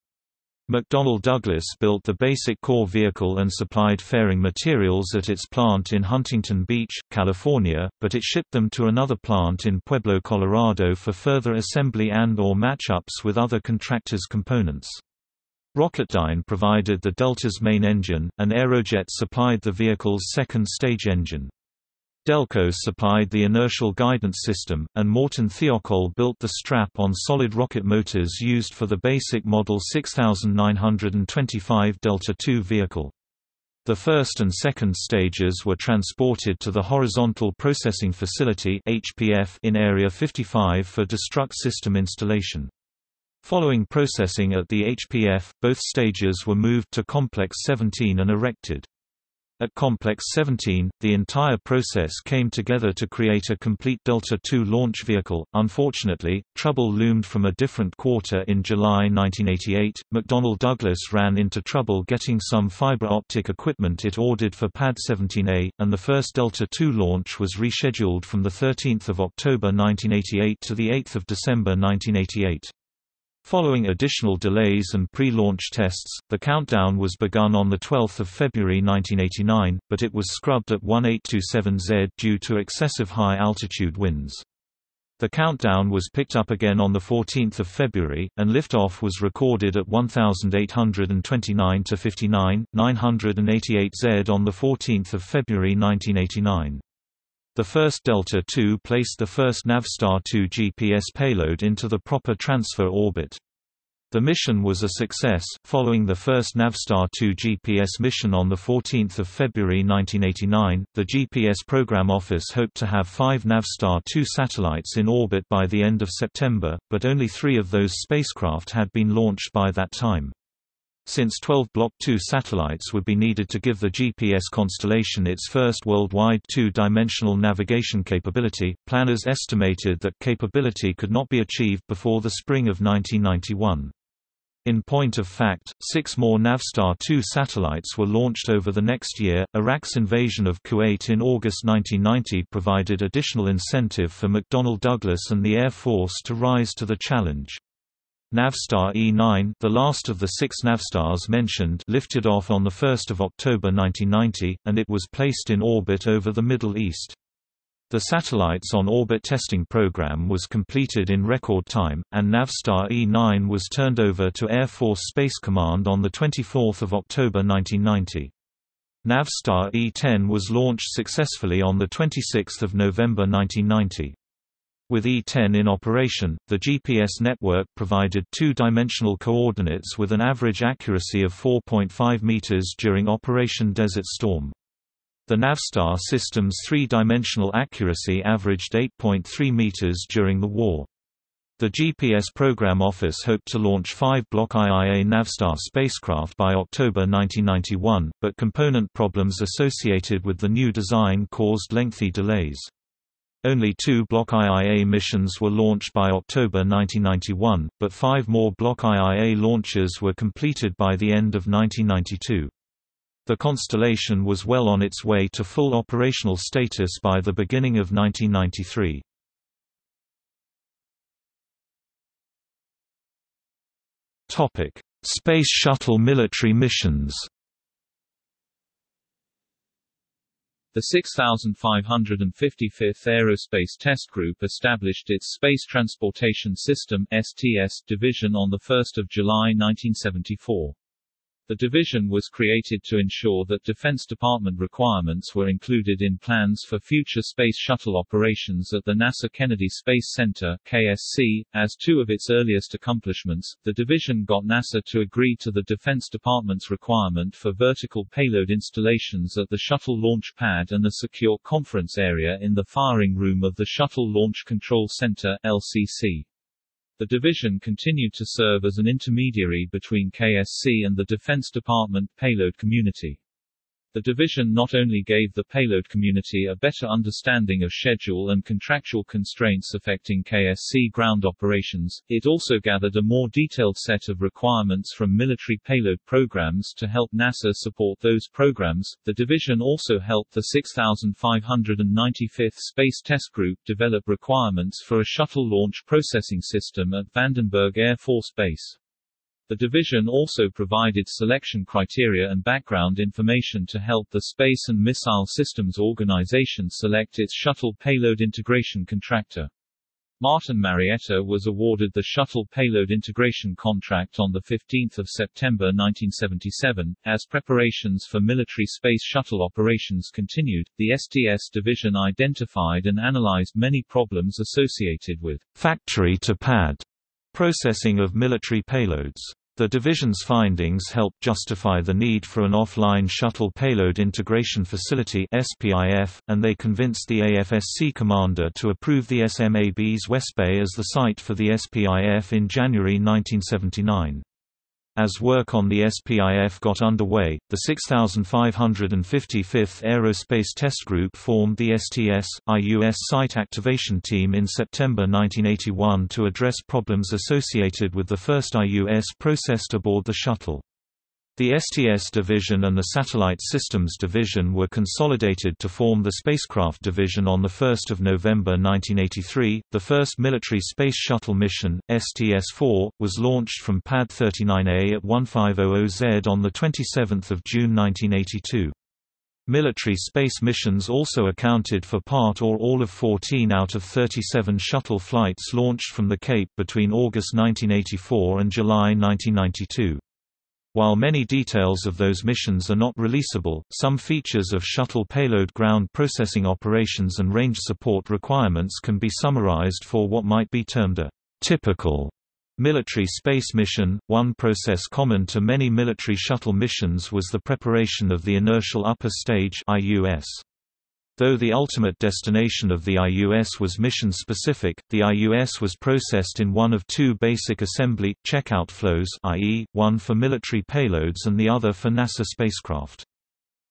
McDonnell Douglas built the basic core vehicle and supplied fairing materials at its plant in Huntington Beach, California, but it shipped them to another plant in Pueblo, Colorado for further assembly and or match-ups with other contractors' components. Rocketdyne provided the Delta's main engine, and Aerojet supplied the vehicle's second-stage engine. Delco supplied the inertial guidance system, and Morton Thiokol built the strap-on solid rocket motors used for the basic Model 6925 Delta II vehicle. The first and second stages were transported to the Horizontal Processing Facility in Area 55 for destruct system installation. Following processing at the HPF, both stages were moved to Complex 17 and erected. At Complex 17, the entire process came together to create a complete Delta II launch vehicle. Unfortunately, trouble loomed from a different quarter in July 1988. McDonnell Douglas ran into trouble getting some fiber optic equipment it ordered for Pad 17A, and the first Delta II launch was rescheduled from 13 October 1988 to 8 December 1988. Following additional delays and pre-launch tests, the countdown was begun on 12 February 1989, but it was scrubbed at 1827Z due to excessive high-altitude winds. The countdown was picked up again on 14 February, and liftoff was recorded at 1829-59, 988Z on 14 February 1989. The first Delta II placed the first Navstar 2 GPS payload into the proper transfer orbit. The mission was a success. Following the first Navstar 2 GPS mission on 14 February 1989, the GPS Program Office hoped to have five Navstar 2 satellites in orbit by the end of September, but only three of those spacecraft had been launched by that time. Since 12 Block II satellites would be needed to give the GPS constellation its first worldwide two-dimensional navigation capability, planners estimated that capability could not be achieved before the spring of 1991. In point of fact, six more Navstar 2 satellites were launched over the next year. Iraq's invasion of Kuwait in August 1990 provided additional incentive for McDonnell Douglas and the Air Force to rise to the challenge. Navstar E-9 the last of the six Navstars mentioned lifted off on 1 October 1990, and it was placed in orbit over the Middle East. The satellite's on-orbit testing program was completed in record time, and Navstar E-9 was turned over to Air Force Space Command on 24 October 1990. Navstar E-10 was launched successfully on 26 November 1990. With E10 in operation, the GPS network provided two-dimensional coordinates with an average accuracy of 4.5 meters during Operation Desert Storm. The Navstar system's three-dimensional accuracy averaged 8.3 meters during the war. The GPS Program Office hoped to launch five Block IIA Navstar spacecraft by October 1991, but component problems associated with the new design caused lengthy delays. Only two Block IIA missions were launched by October 1991, but five more Block IIA launches were completed by the end of 1992. The Constellation was well on its way to full operational status by the beginning of 1993. Topic: Space Shuttle military missions. The 6555th Aerospace Test Group established its Space Transportation System (STS) division on the 1st of July 1974. The division was created to ensure that Defense Department requirements were included in plans for future Space Shuttle operations at the NASA Kennedy Space Center KSC. As two of its earliest accomplishments, the division got NASA to agree to the Defense Department's requirement for vertical payload installations at the shuttle launch pad and a secure conference area in the firing room of the Shuttle Launch Control Center LCC. The division continued to serve as an intermediary between KSC and the Defense Department payload community. The division not only gave the payload community a better understanding of schedule and contractual constraints affecting KSC ground operations, it also gathered a more detailed set of requirements from military payload programs to help NASA support those programs. The division also helped the 6595th Space Test Group develop requirements for a shuttle launch processing system at Vandenberg Air Force Base. The division also provided selection criteria and background information to help the Space and Missile Systems Organization select its shuttle payload integration contractor. Martin Marietta was awarded the Shuttle Payload Integration contract on 15 September 1977. As preparations for military space shuttle operations continued, the STS division identified and analyzed many problems associated with factory-to-pad Processing of military payloads. The division's findings helped justify the need for an offline Shuttle Payload Integration Facility SPIF, and they convinced the AFSC commander to approve the SMAB's West Bay as the site for the SPIF in January 1979. As work on the SPIF got underway, the 6555th Aerospace Test Group formed the STS, IUS Site Activation Team in September 1981 to address problems associated with the first IUS processed aboard the shuttle. The STS Division and the Satellite Systems Division were consolidated to form the Spacecraft Division on 1 November 1983. The first military Space Shuttle mission, STS-4, was launched from Pad 39A at 1500Z on 27 June 1982. Military space missions also accounted for part or all of 14 out of 37 shuttle flights launched from the Cape between August 1984 and July 1992. While many details of those missions are not releasable, some features of shuttle payload ground processing operations and range support requirements can be summarized for what might be termed a typical military space mission. One process common to many military shuttle missions was the preparation of the inertial upper stage IUS. Though the ultimate destination of the IUS was mission-specific, the IUS was processed in one of two basic assembly, checkout flows i.e., one for military payloads and the other for NASA spacecraft.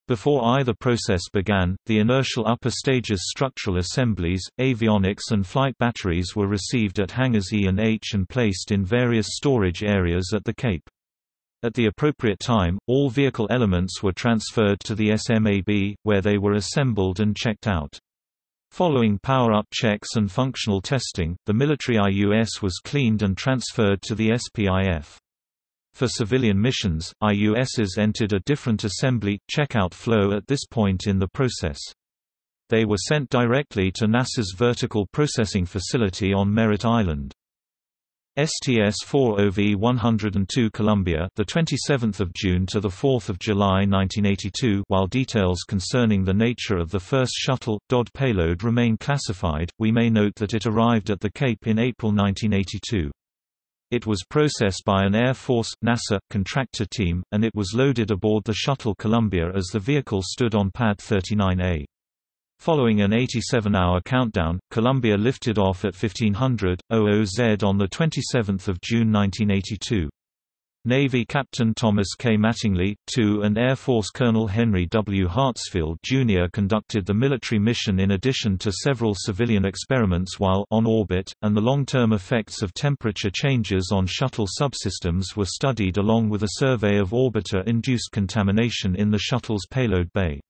Before either process began, the inertial upper stages structural assemblies, avionics and flight batteries were received at hangars E and H and placed in various storage areas at the Cape. At the appropriate time, all vehicle elements were transferred to the SMAB, where they were assembled and checked out. Following power-up checks and functional testing, the military IUS was cleaned and transferred to the SPIF. For civilian missions, IUSs entered a different assembly, checkout flow at this point in the process. They were sent directly to NASA's Vertical Processing Facility on Merritt Island. STS-4OV-102 Columbia, the 27th of June to the 4th of July 1982. While details concerning the nature of the first shuttle DOD payload remain classified, we may note that it arrived at the Cape in April 1982. It was processed by an Air Force NASA contractor team, and it was loaded aboard the shuttle Columbia as the vehicle stood on pad 39A. Following an 87-hour countdown, Columbia lifted off at 1500 00Z on 27 June 1982. Navy Captain Thomas K. Mattingly, II and Air Force Colonel Henry W. Hartsfield, Jr. conducted the military mission in addition to several civilian experiments while on orbit, and the long-term effects of temperature changes on shuttle subsystems were studied along with a survey of orbiter-induced contamination in the shuttle's payload bay.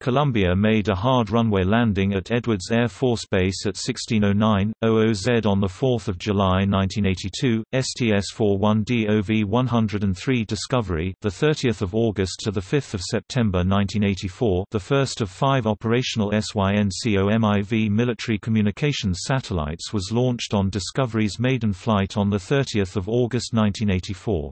Columbia made a hard runway landing at Edwards Air Force Base at 1609, OOZ on 4 July 1982, STS-41D OV-103 Discovery the 30th of August to the 5th of September 1984, the first of five operational SYNCOMIV military communications satellites was launched on Discovery's maiden flight on the 30th of August 1984.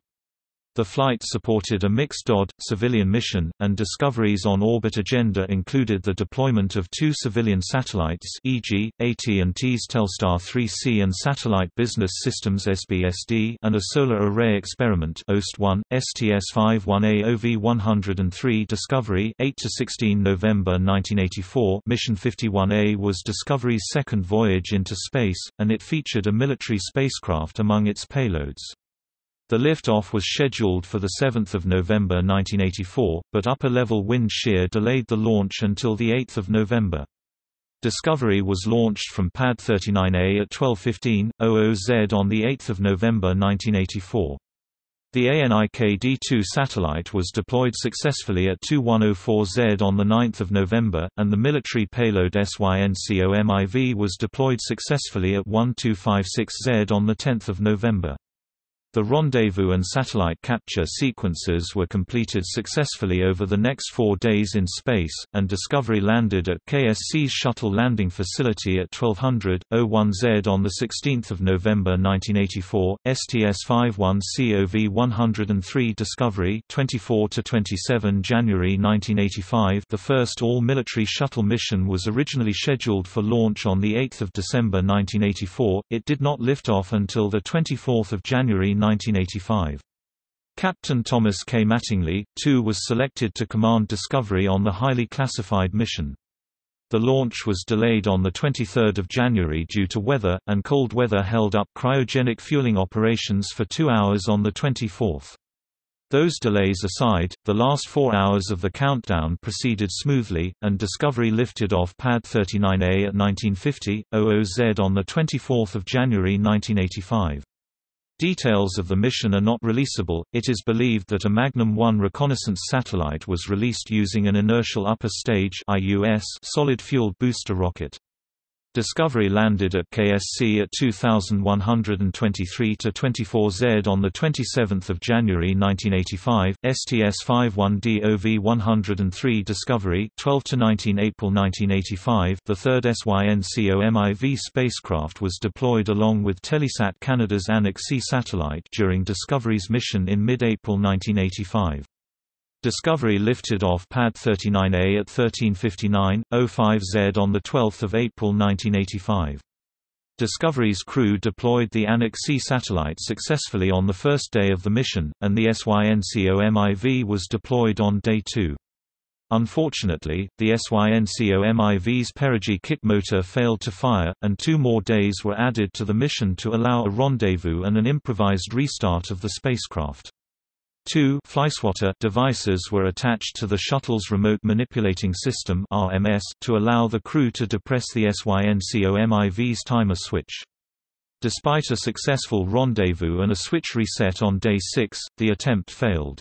The flight supported a mixed DOD, civilian mission, and Discovery's on-orbit agenda included the deployment of two civilian satellites e.g., AT&T's Telstar 3C and Satellite Business Systems SBSD and a solar array experiment OST-1, STS-51A OV-103 Discovery 8–16 November 1984 Mission 51A was Discovery's second voyage into space, and it featured a military spacecraft among its payloads. The liftoff was scheduled for 7 November 1984, but upper-level wind shear delayed the launch until 8 November. Discovery was launched from Pad 39A at 12.15, OOZ on 8 November 1984. The ANIK-D2 satellite was deployed successfully at 2104Z on 9 November, and the military payload SYNCOMIV was deployed successfully at 1256Z on 10 November. The rendezvous and satellite capture sequences were completed successfully over the next four days in space, and Discovery landed at KSC's Shuttle Landing Facility at 1200, 01Z on 16 November 1984, STS-51 COV-103 Discovery 24–27 January 1985 The first all-military shuttle mission was originally scheduled for launch on 8 December 1984, it did not lift off until 24 January 1985. Captain Thomas K. Mattingly, too was selected to command Discovery on the highly classified mission. The launch was delayed on 23 January due to weather, and cold weather held up cryogenic fueling operations for two hours on 24. Those delays aside, the last four hours of the countdown proceeded smoothly, and Discovery lifted off Pad 39A at 1950, OOZ on 24 January 1985. Details of the mission are not releasable. It is believed that a Magnum 1 reconnaissance satellite was released using an inertial upper stage (IUS) solid-fueled booster rocket. Discovery landed at KSC at 2123-24Z on 27 January 1985, STS-51DOV-103 Discovery 12–19 April 1985 the third SYNCOMIV spacecraft was deployed along with Telesat Canada's Anik C satellite during Discovery's mission in mid-April 1985. Discovery lifted off Pad 39A at 1359, 05Z on 12 April 1985. Discovery's crew deployed the Anik C satellite successfully on the first day of the mission, and the SYNCOMIV was deployed on day two. Unfortunately, the SYNCOMIV's perigee kick motor failed to fire, and two more days were added to the mission to allow a rendezvous and an improvised restart of the spacecraft. Two FlySwatter devices were attached to the shuttle's remote manipulating system RMS to allow the crew to depress the SYNCOMIV's timer switch. Despite a successful rendezvous and a switch reset on day 6, the attempt failed.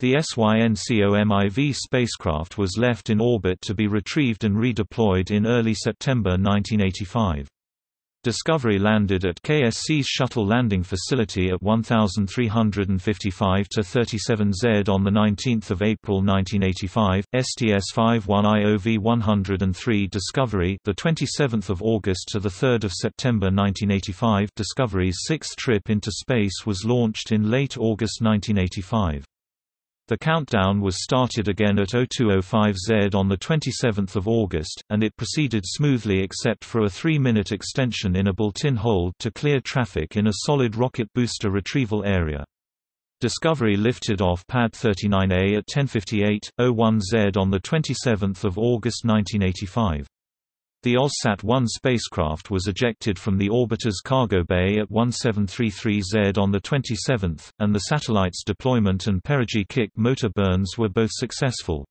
The SYNCOMIV spacecraft was left in orbit to be retrieved and redeployed in early September 1985. Discovery landed at KSC's Shuttle Landing Facility at 1355-37Z on 19 April 1985, STS-51IOV-103 Discovery the 27th of August to the 3rd of September 1985 Discovery's sixth trip into space was launched in late August 1985. The countdown was started again at 0205Z on 27 August, and it proceeded smoothly except for a three-minute extension in a built-in hold to clear traffic in a solid rocket booster retrieval area. Discovery lifted off Pad 39A at 10:58:01 Z on 27 August 1985. The AUSSAT-1 spacecraft was ejected from the orbiter's cargo bay at 1733Z on the 27th, and the satellite's deployment and perigee kick motor burns were both successful.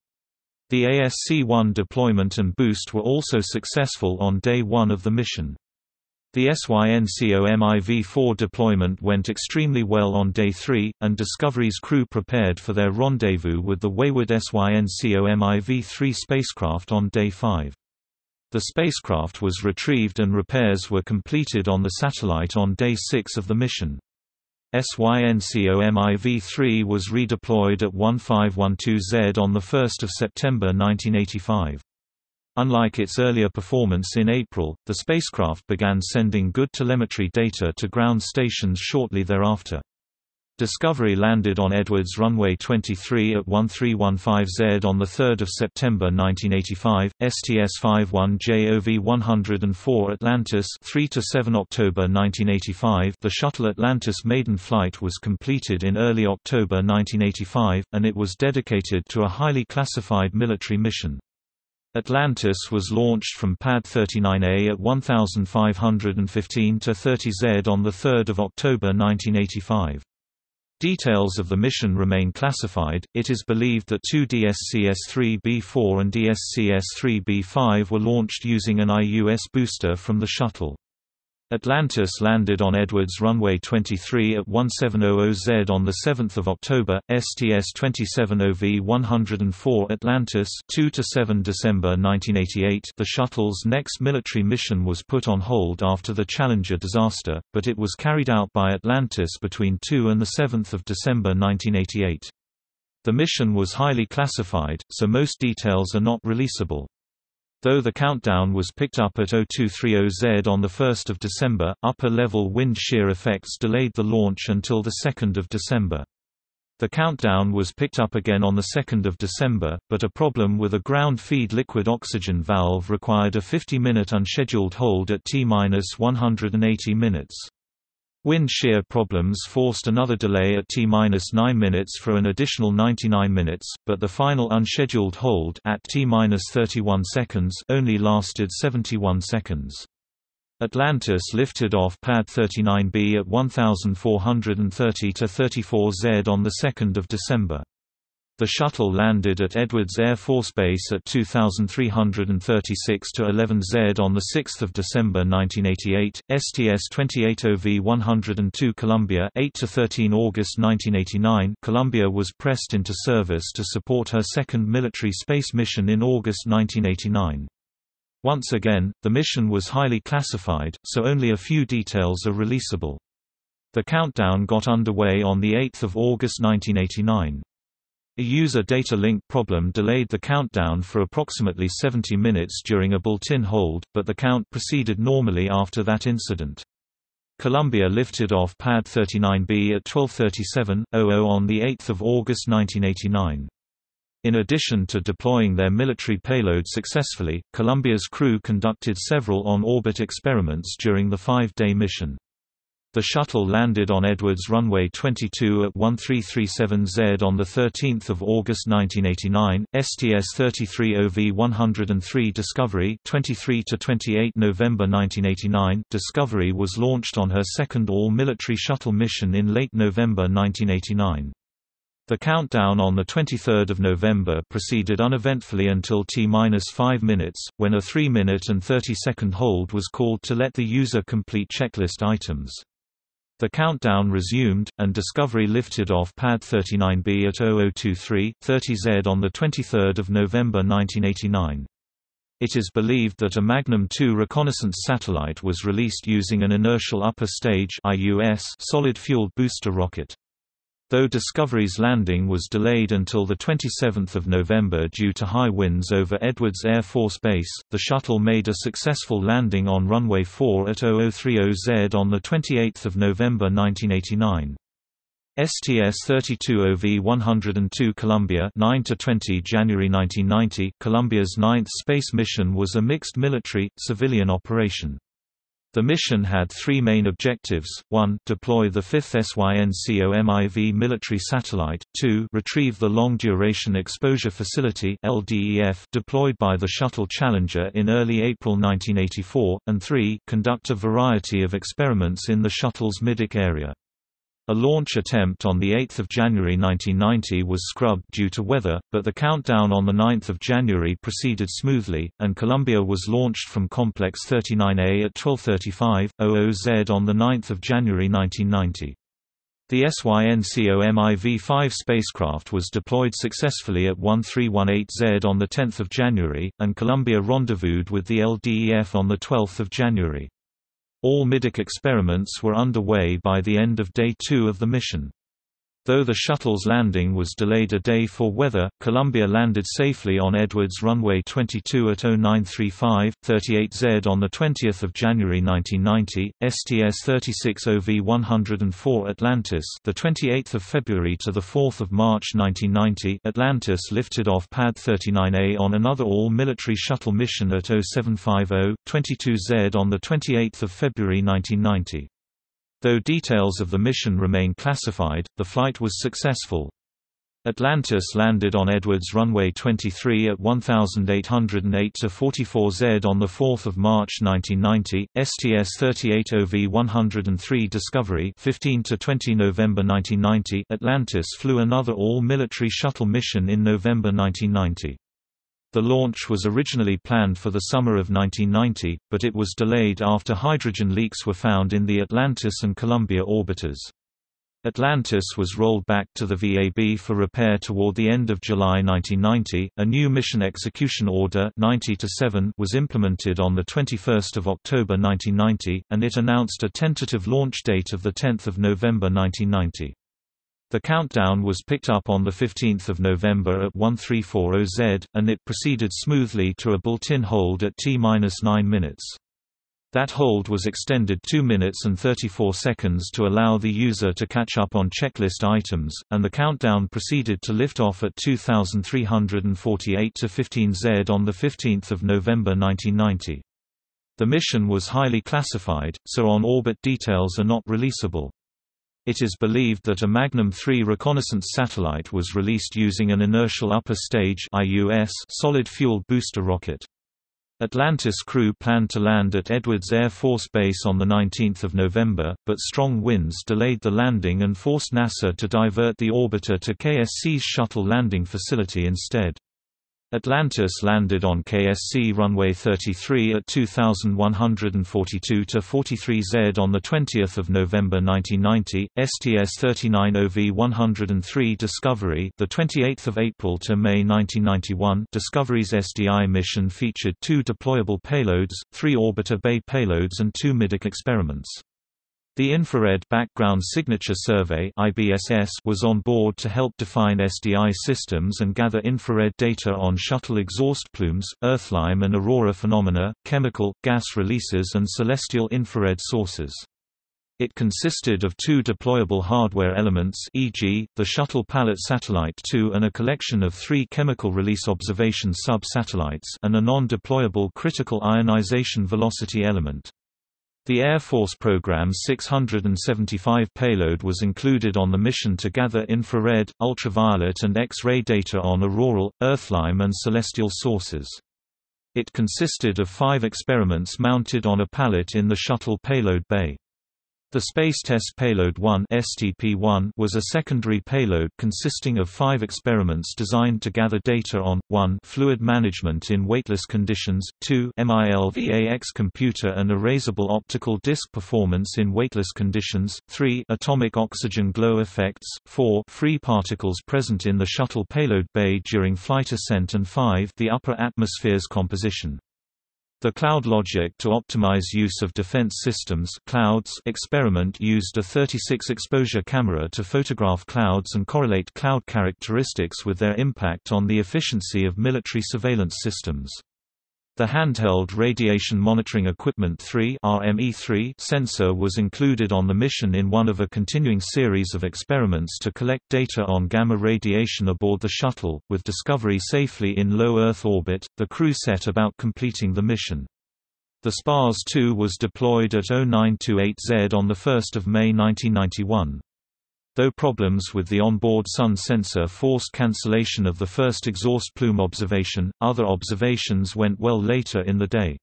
The ASC-1 deployment and boost were also successful on day one of the mission. The SYNCOMIV-4 deployment went extremely well on day 3, and Discovery's crew prepared for their rendezvous with the wayward SYNCOMIV-3 spacecraft on day 5. The spacecraft was retrieved and repairs were completed on the satellite on day 6 of the mission. SYNCOMIV-3 was redeployed at 1512Z on 1 September 1985. Unlike its earlier performance in April, the spacecraft began sending good telemetry data to ground stations shortly thereafter. Discovery landed on Edwards Runway 23 at 1315Z on 3 September 1985, STS-51 JOV-104 Atlantis 3 to 7 October 1985 The Shuttle Atlantis maiden flight was completed in early October 1985, and it was dedicated to a highly classified military mission. Atlantis was launched from Pad 39A at 1515 to 30Z on 3 October 1985. Details of the mission remain classified. It is believed that two DSCS-3B4 and DSCS-3B5 were launched using an IUS booster from the shuttle. Atlantis landed on Edwards Runway 23 at 1700Z on 7 October, STS-27OV-104 Atlantis 2 to 7 December 1988 The shuttle's next military mission was put on hold after the Challenger disaster, but it was carried out by Atlantis between 2 and 7 December 1988. The mission was highly classified, so most details are not releasable. Though the countdown was picked up at 0230Z on 1 December, upper-level wind shear effects delayed the launch until 2 December. The countdown was picked up again on 2 December, but a problem with a ground feed liquid oxygen valve required a 50-minute unscheduled hold at T-180 minutes. Wind shear problems forced another delay at T-9 minutes for an additional 99 minutes, but the final unscheduled hold at T-31 seconds only lasted 71 seconds. Atlantis lifted off Pad 39B at 1430 to 34Z on the 2nd of December. The shuttle landed at Edwards Air Force Base at 2336 to 11Z on 6 December 1988. STS-28OV-102 Columbia 8 to 13 August 1989. Columbia was pressed into service to support her second military space mission in August 1989. Once again, the mission was highly classified, so only a few details are releasable. The countdown got underway on 8 August 1989. A user data link problem delayed the countdown for approximately 70 minutes during a built-in hold, but the count proceeded normally after that incident. Columbia lifted off Pad 39B at 12:37:00 on 8 August 1989. In addition to deploying their military payload successfully, Columbia's crew conducted several on-orbit experiments during the five-day mission. The shuttle landed on Edwards Runway 22 at 1337Z on 13 August 1989. STS-33OV-103 Discovery 23 to 28 November 1989. Discovery was launched on her second all-military shuttle mission in late November 1989. The countdown on 23 November proceeded uneventfully until T-5 minutes, when a 3-minute and 30-second hold was called to let the user complete checklist items. The countdown resumed, and Discovery lifted off Pad 39B at 0023, 30Z on 23 November 1989. It is believed that a Magnum II reconnaissance satellite was released using an inertial upper stage solid-fueled booster rocket. Though Discovery's landing was delayed until 27 November due to high winds over Edwards Air Force Base, the shuttle made a successful landing on runway 4 at 0030Z on 28 November 1989. STS-32OV-102 Columbia 9 to 20 January 1990 Columbia's ninth space mission was a mixed military civilian operation. The mission had three main objectives, 1 deploy the fifth SYNCOMIV military satellite, 2 retrieve the Long Duration Exposure Facility LDEF deployed by the Shuttle Challenger in early April 1984, and 3 conduct a variety of experiments in the shuttle's middeck area. A launch attempt on 8 January 1990 was scrubbed due to weather, but the countdown on 9 January proceeded smoothly, and Columbia was launched from Complex 39A at 12.35, 00Z on 9 January 1990. The SYNCOMIV-5 spacecraft was deployed successfully at 1318Z on 10 January, and Columbia rendezvoused with the LDEF on 12 January. All middeck experiments were underway by the end of day two of the mission. Though the shuttle's landing was delayed a day for weather, Columbia landed safely on Edwards Runway 22 at 0935, 38Z on 20 January 1990, STS-36OV-104 Atlantis the 28th of February to the 4th of March 1990 Atlantis lifted off Pad 39A on another all-military shuttle mission at 0750, 22Z on 28 February 1990. Though details of the mission remain classified, the flight was successful. Atlantis landed on Edwards Runway 23 at 1808 to 44Z on 4 March 1990, STS-38OV-103 Discovery 15 to 20 November 1990 Atlantis flew another all-military shuttle mission in November 1990. The launch was originally planned for the summer of 1990, but it was delayed after hydrogen leaks were found in the Atlantis and Columbia orbiters. Atlantis was rolled back to the VAB for repair toward the end of July 1990. A new mission execution order 90-7 was implemented on 21 October 1990, and it announced a tentative launch date of 10 November 1990. The countdown was picked up on 15 November at 1340Z, and it proceeded smoothly to a built-in hold at T-9 minutes. That hold was extended 2 minutes and 34 seconds to allow the user to catch up on checklist items, and the countdown proceeded to lift off at 2348 to 15Z on 15 November 1990. The mission was highly classified, so on-orbit details are not releasable. It is believed that a Magnum 3 reconnaissance satellite was released using an inertial upper stage solid-fuel booster rocket. Atlantis crew planned to land at Edwards Air Force Base on 19 November, but strong winds delayed the landing and forced NASA to divert the orbiter to KSC's shuttle landing facility instead. Atlantis landed on KSC runway 33 at 2142 to 43Z on the 20th of November 1990. STS-39OV-103 Discovery, the 28th of April to May 1991. Discovery's SDI mission featured two deployable payloads, three orbiter bay payloads and two middeck experiments. The Infrared Background Signature Survey was on board to help define SDI systems and gather infrared data on shuttle exhaust plumes, earthlimb and aurora phenomena, chemical, gas releases and celestial infrared sources. It consisted of two deployable hardware elements e.g., the Shuttle Pallet Satellite 2 and a collection of three chemical release observation sub-satellites and a non-deployable critical ionization velocity element. The Air Force program's 675 payload was included on the mission to gather infrared, ultraviolet and X-ray data on auroral, earthlimb and celestial sources. It consisted of five experiments mounted on a pallet in the shuttle payload bay. The Space Test Payload 1 (STP-1) was a secondary payload consisting of five experiments designed to gather data on 1 fluid management in weightless conditions, 2 MILVAX computer and erasable optical disc performance in weightless conditions, 3 atomic oxygen glow effects, 4 free particles present in the shuttle payload bay during flight ascent and 5 the upper atmosphere's composition. The Cloud Logic to Optimize Use of Defense Systems clouds experiment used a 36-exposure camera to photograph clouds and correlate cloud characteristics with their impact on the efficiency of military surveillance systems. The Handheld Radiation Monitoring Equipment 3 RME3 sensor was included on the mission in one of a continuing series of experiments to collect data on gamma radiation aboard the shuttle, with Discovery safely in low Earth orbit, the crew set about completing the mission. The SPAS-2 was deployed at 0928Z on the 1 May 1991. Though problems with the onboard sun sensor forced cancellation of the first exhaust plume observation, other observations went well later in the day.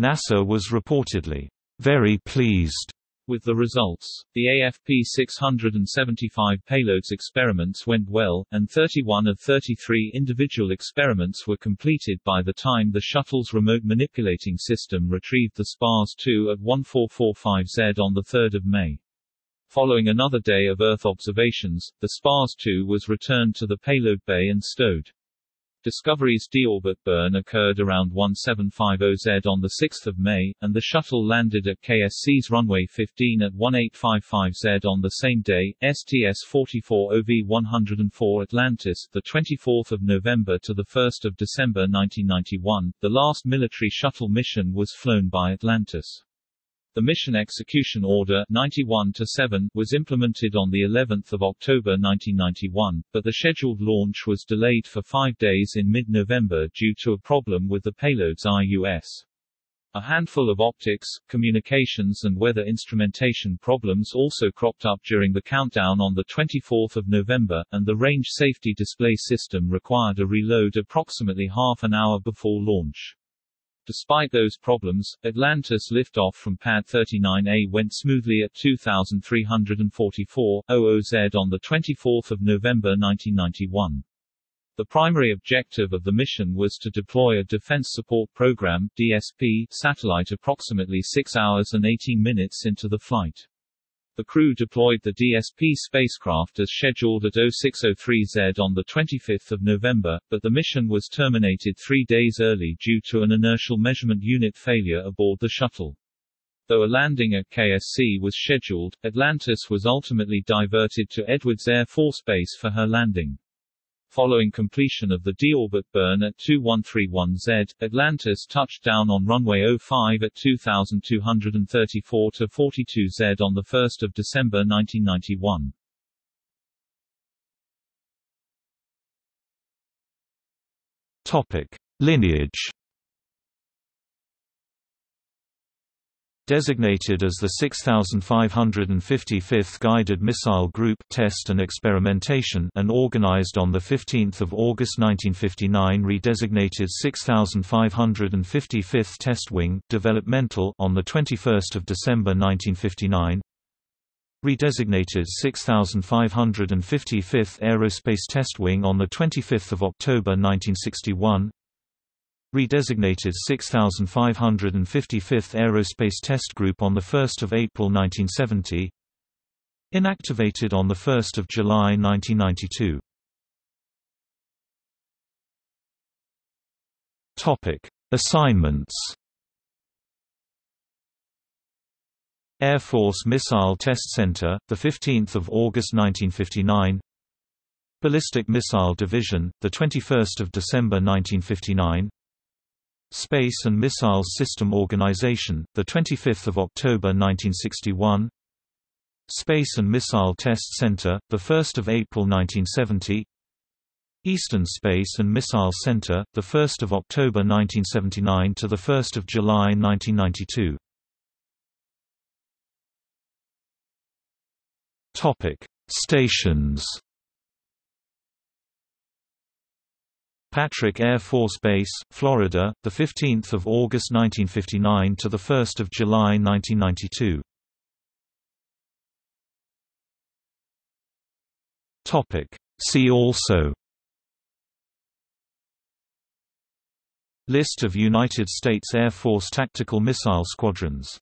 NASA was reportedly, "...very pleased." With the results, the AFP 675 payloads experiments went well, and 31 of 33 individual experiments were completed by the time the shuttle's remote manipulating system retrieved the SPAS-2 at 1445Z on 3 May. Following another day of Earth observations, the SPAS-2 was returned to the payload bay and stowed. Discovery's deorbit burn occurred around 1750Z on 6 May, and the shuttle landed at KSC's runway 15 at 1855Z on the same day. STS-44OV-104 Atlantis, the 24th of November to the 1st of December 1991, the last military shuttle mission was flown by Atlantis. The Mission Execution Order 91-7 was implemented on the 11th of October 1991, but the scheduled launch was delayed for five days in mid-November due to a problem with the payload's IUS. A handful of optics, communications and weather instrumentation problems also cropped up during the countdown on 24 November, and the range safety display system required a reload approximately half an hour before launch. Despite those problems, Atlantis liftoff from Pad 39A went smoothly at 2344 00Z on 24 November 1991. The primary objective of the mission was to deploy a Defense Support Program DSP satellite approximately 6 hours and 18 minutes into the flight. The crew deployed the DSP spacecraft as scheduled at 0603Z on 25 November, but the mission was terminated three days early due to an inertial measurement unit failure aboard the shuttle. Though a landing at KSC was scheduled, Atlantis was ultimately diverted to Edwards Air Force Base for her landing. Following completion of the deorbit burn at 2131Z, Atlantis touched down on runway 05 at 2234 to 42Z on 1 December 1991. Topic: Lineage Designated as the 6555th Guided Missile Group test and experimentation and organized on 15 August 1959 redesignated 6555th Test Wing developmental on 21 December 1959 redesignated 6555th Aerospace Test Wing on 25 October 1961 redesignated 6555th Aerospace Test Group on 1 April 1970 inactivated on 1 July 1992. Assignments. Air Force Missile Test Center, 15 August 1959 Ballistic Missile Division, 21 December 1959 Space and Missile System Organization, 25 October 1961 Space and Missile Test Center, 1 April 1970 Eastern Space and Missile Center, 1 October 1979 to 1 July 1992 Topic: Stations Patrick Air Force Base, Florida, the 15th of August 1959 to the 1st of July 1992. Topic. See also List of United States Air Force tactical missile squadrons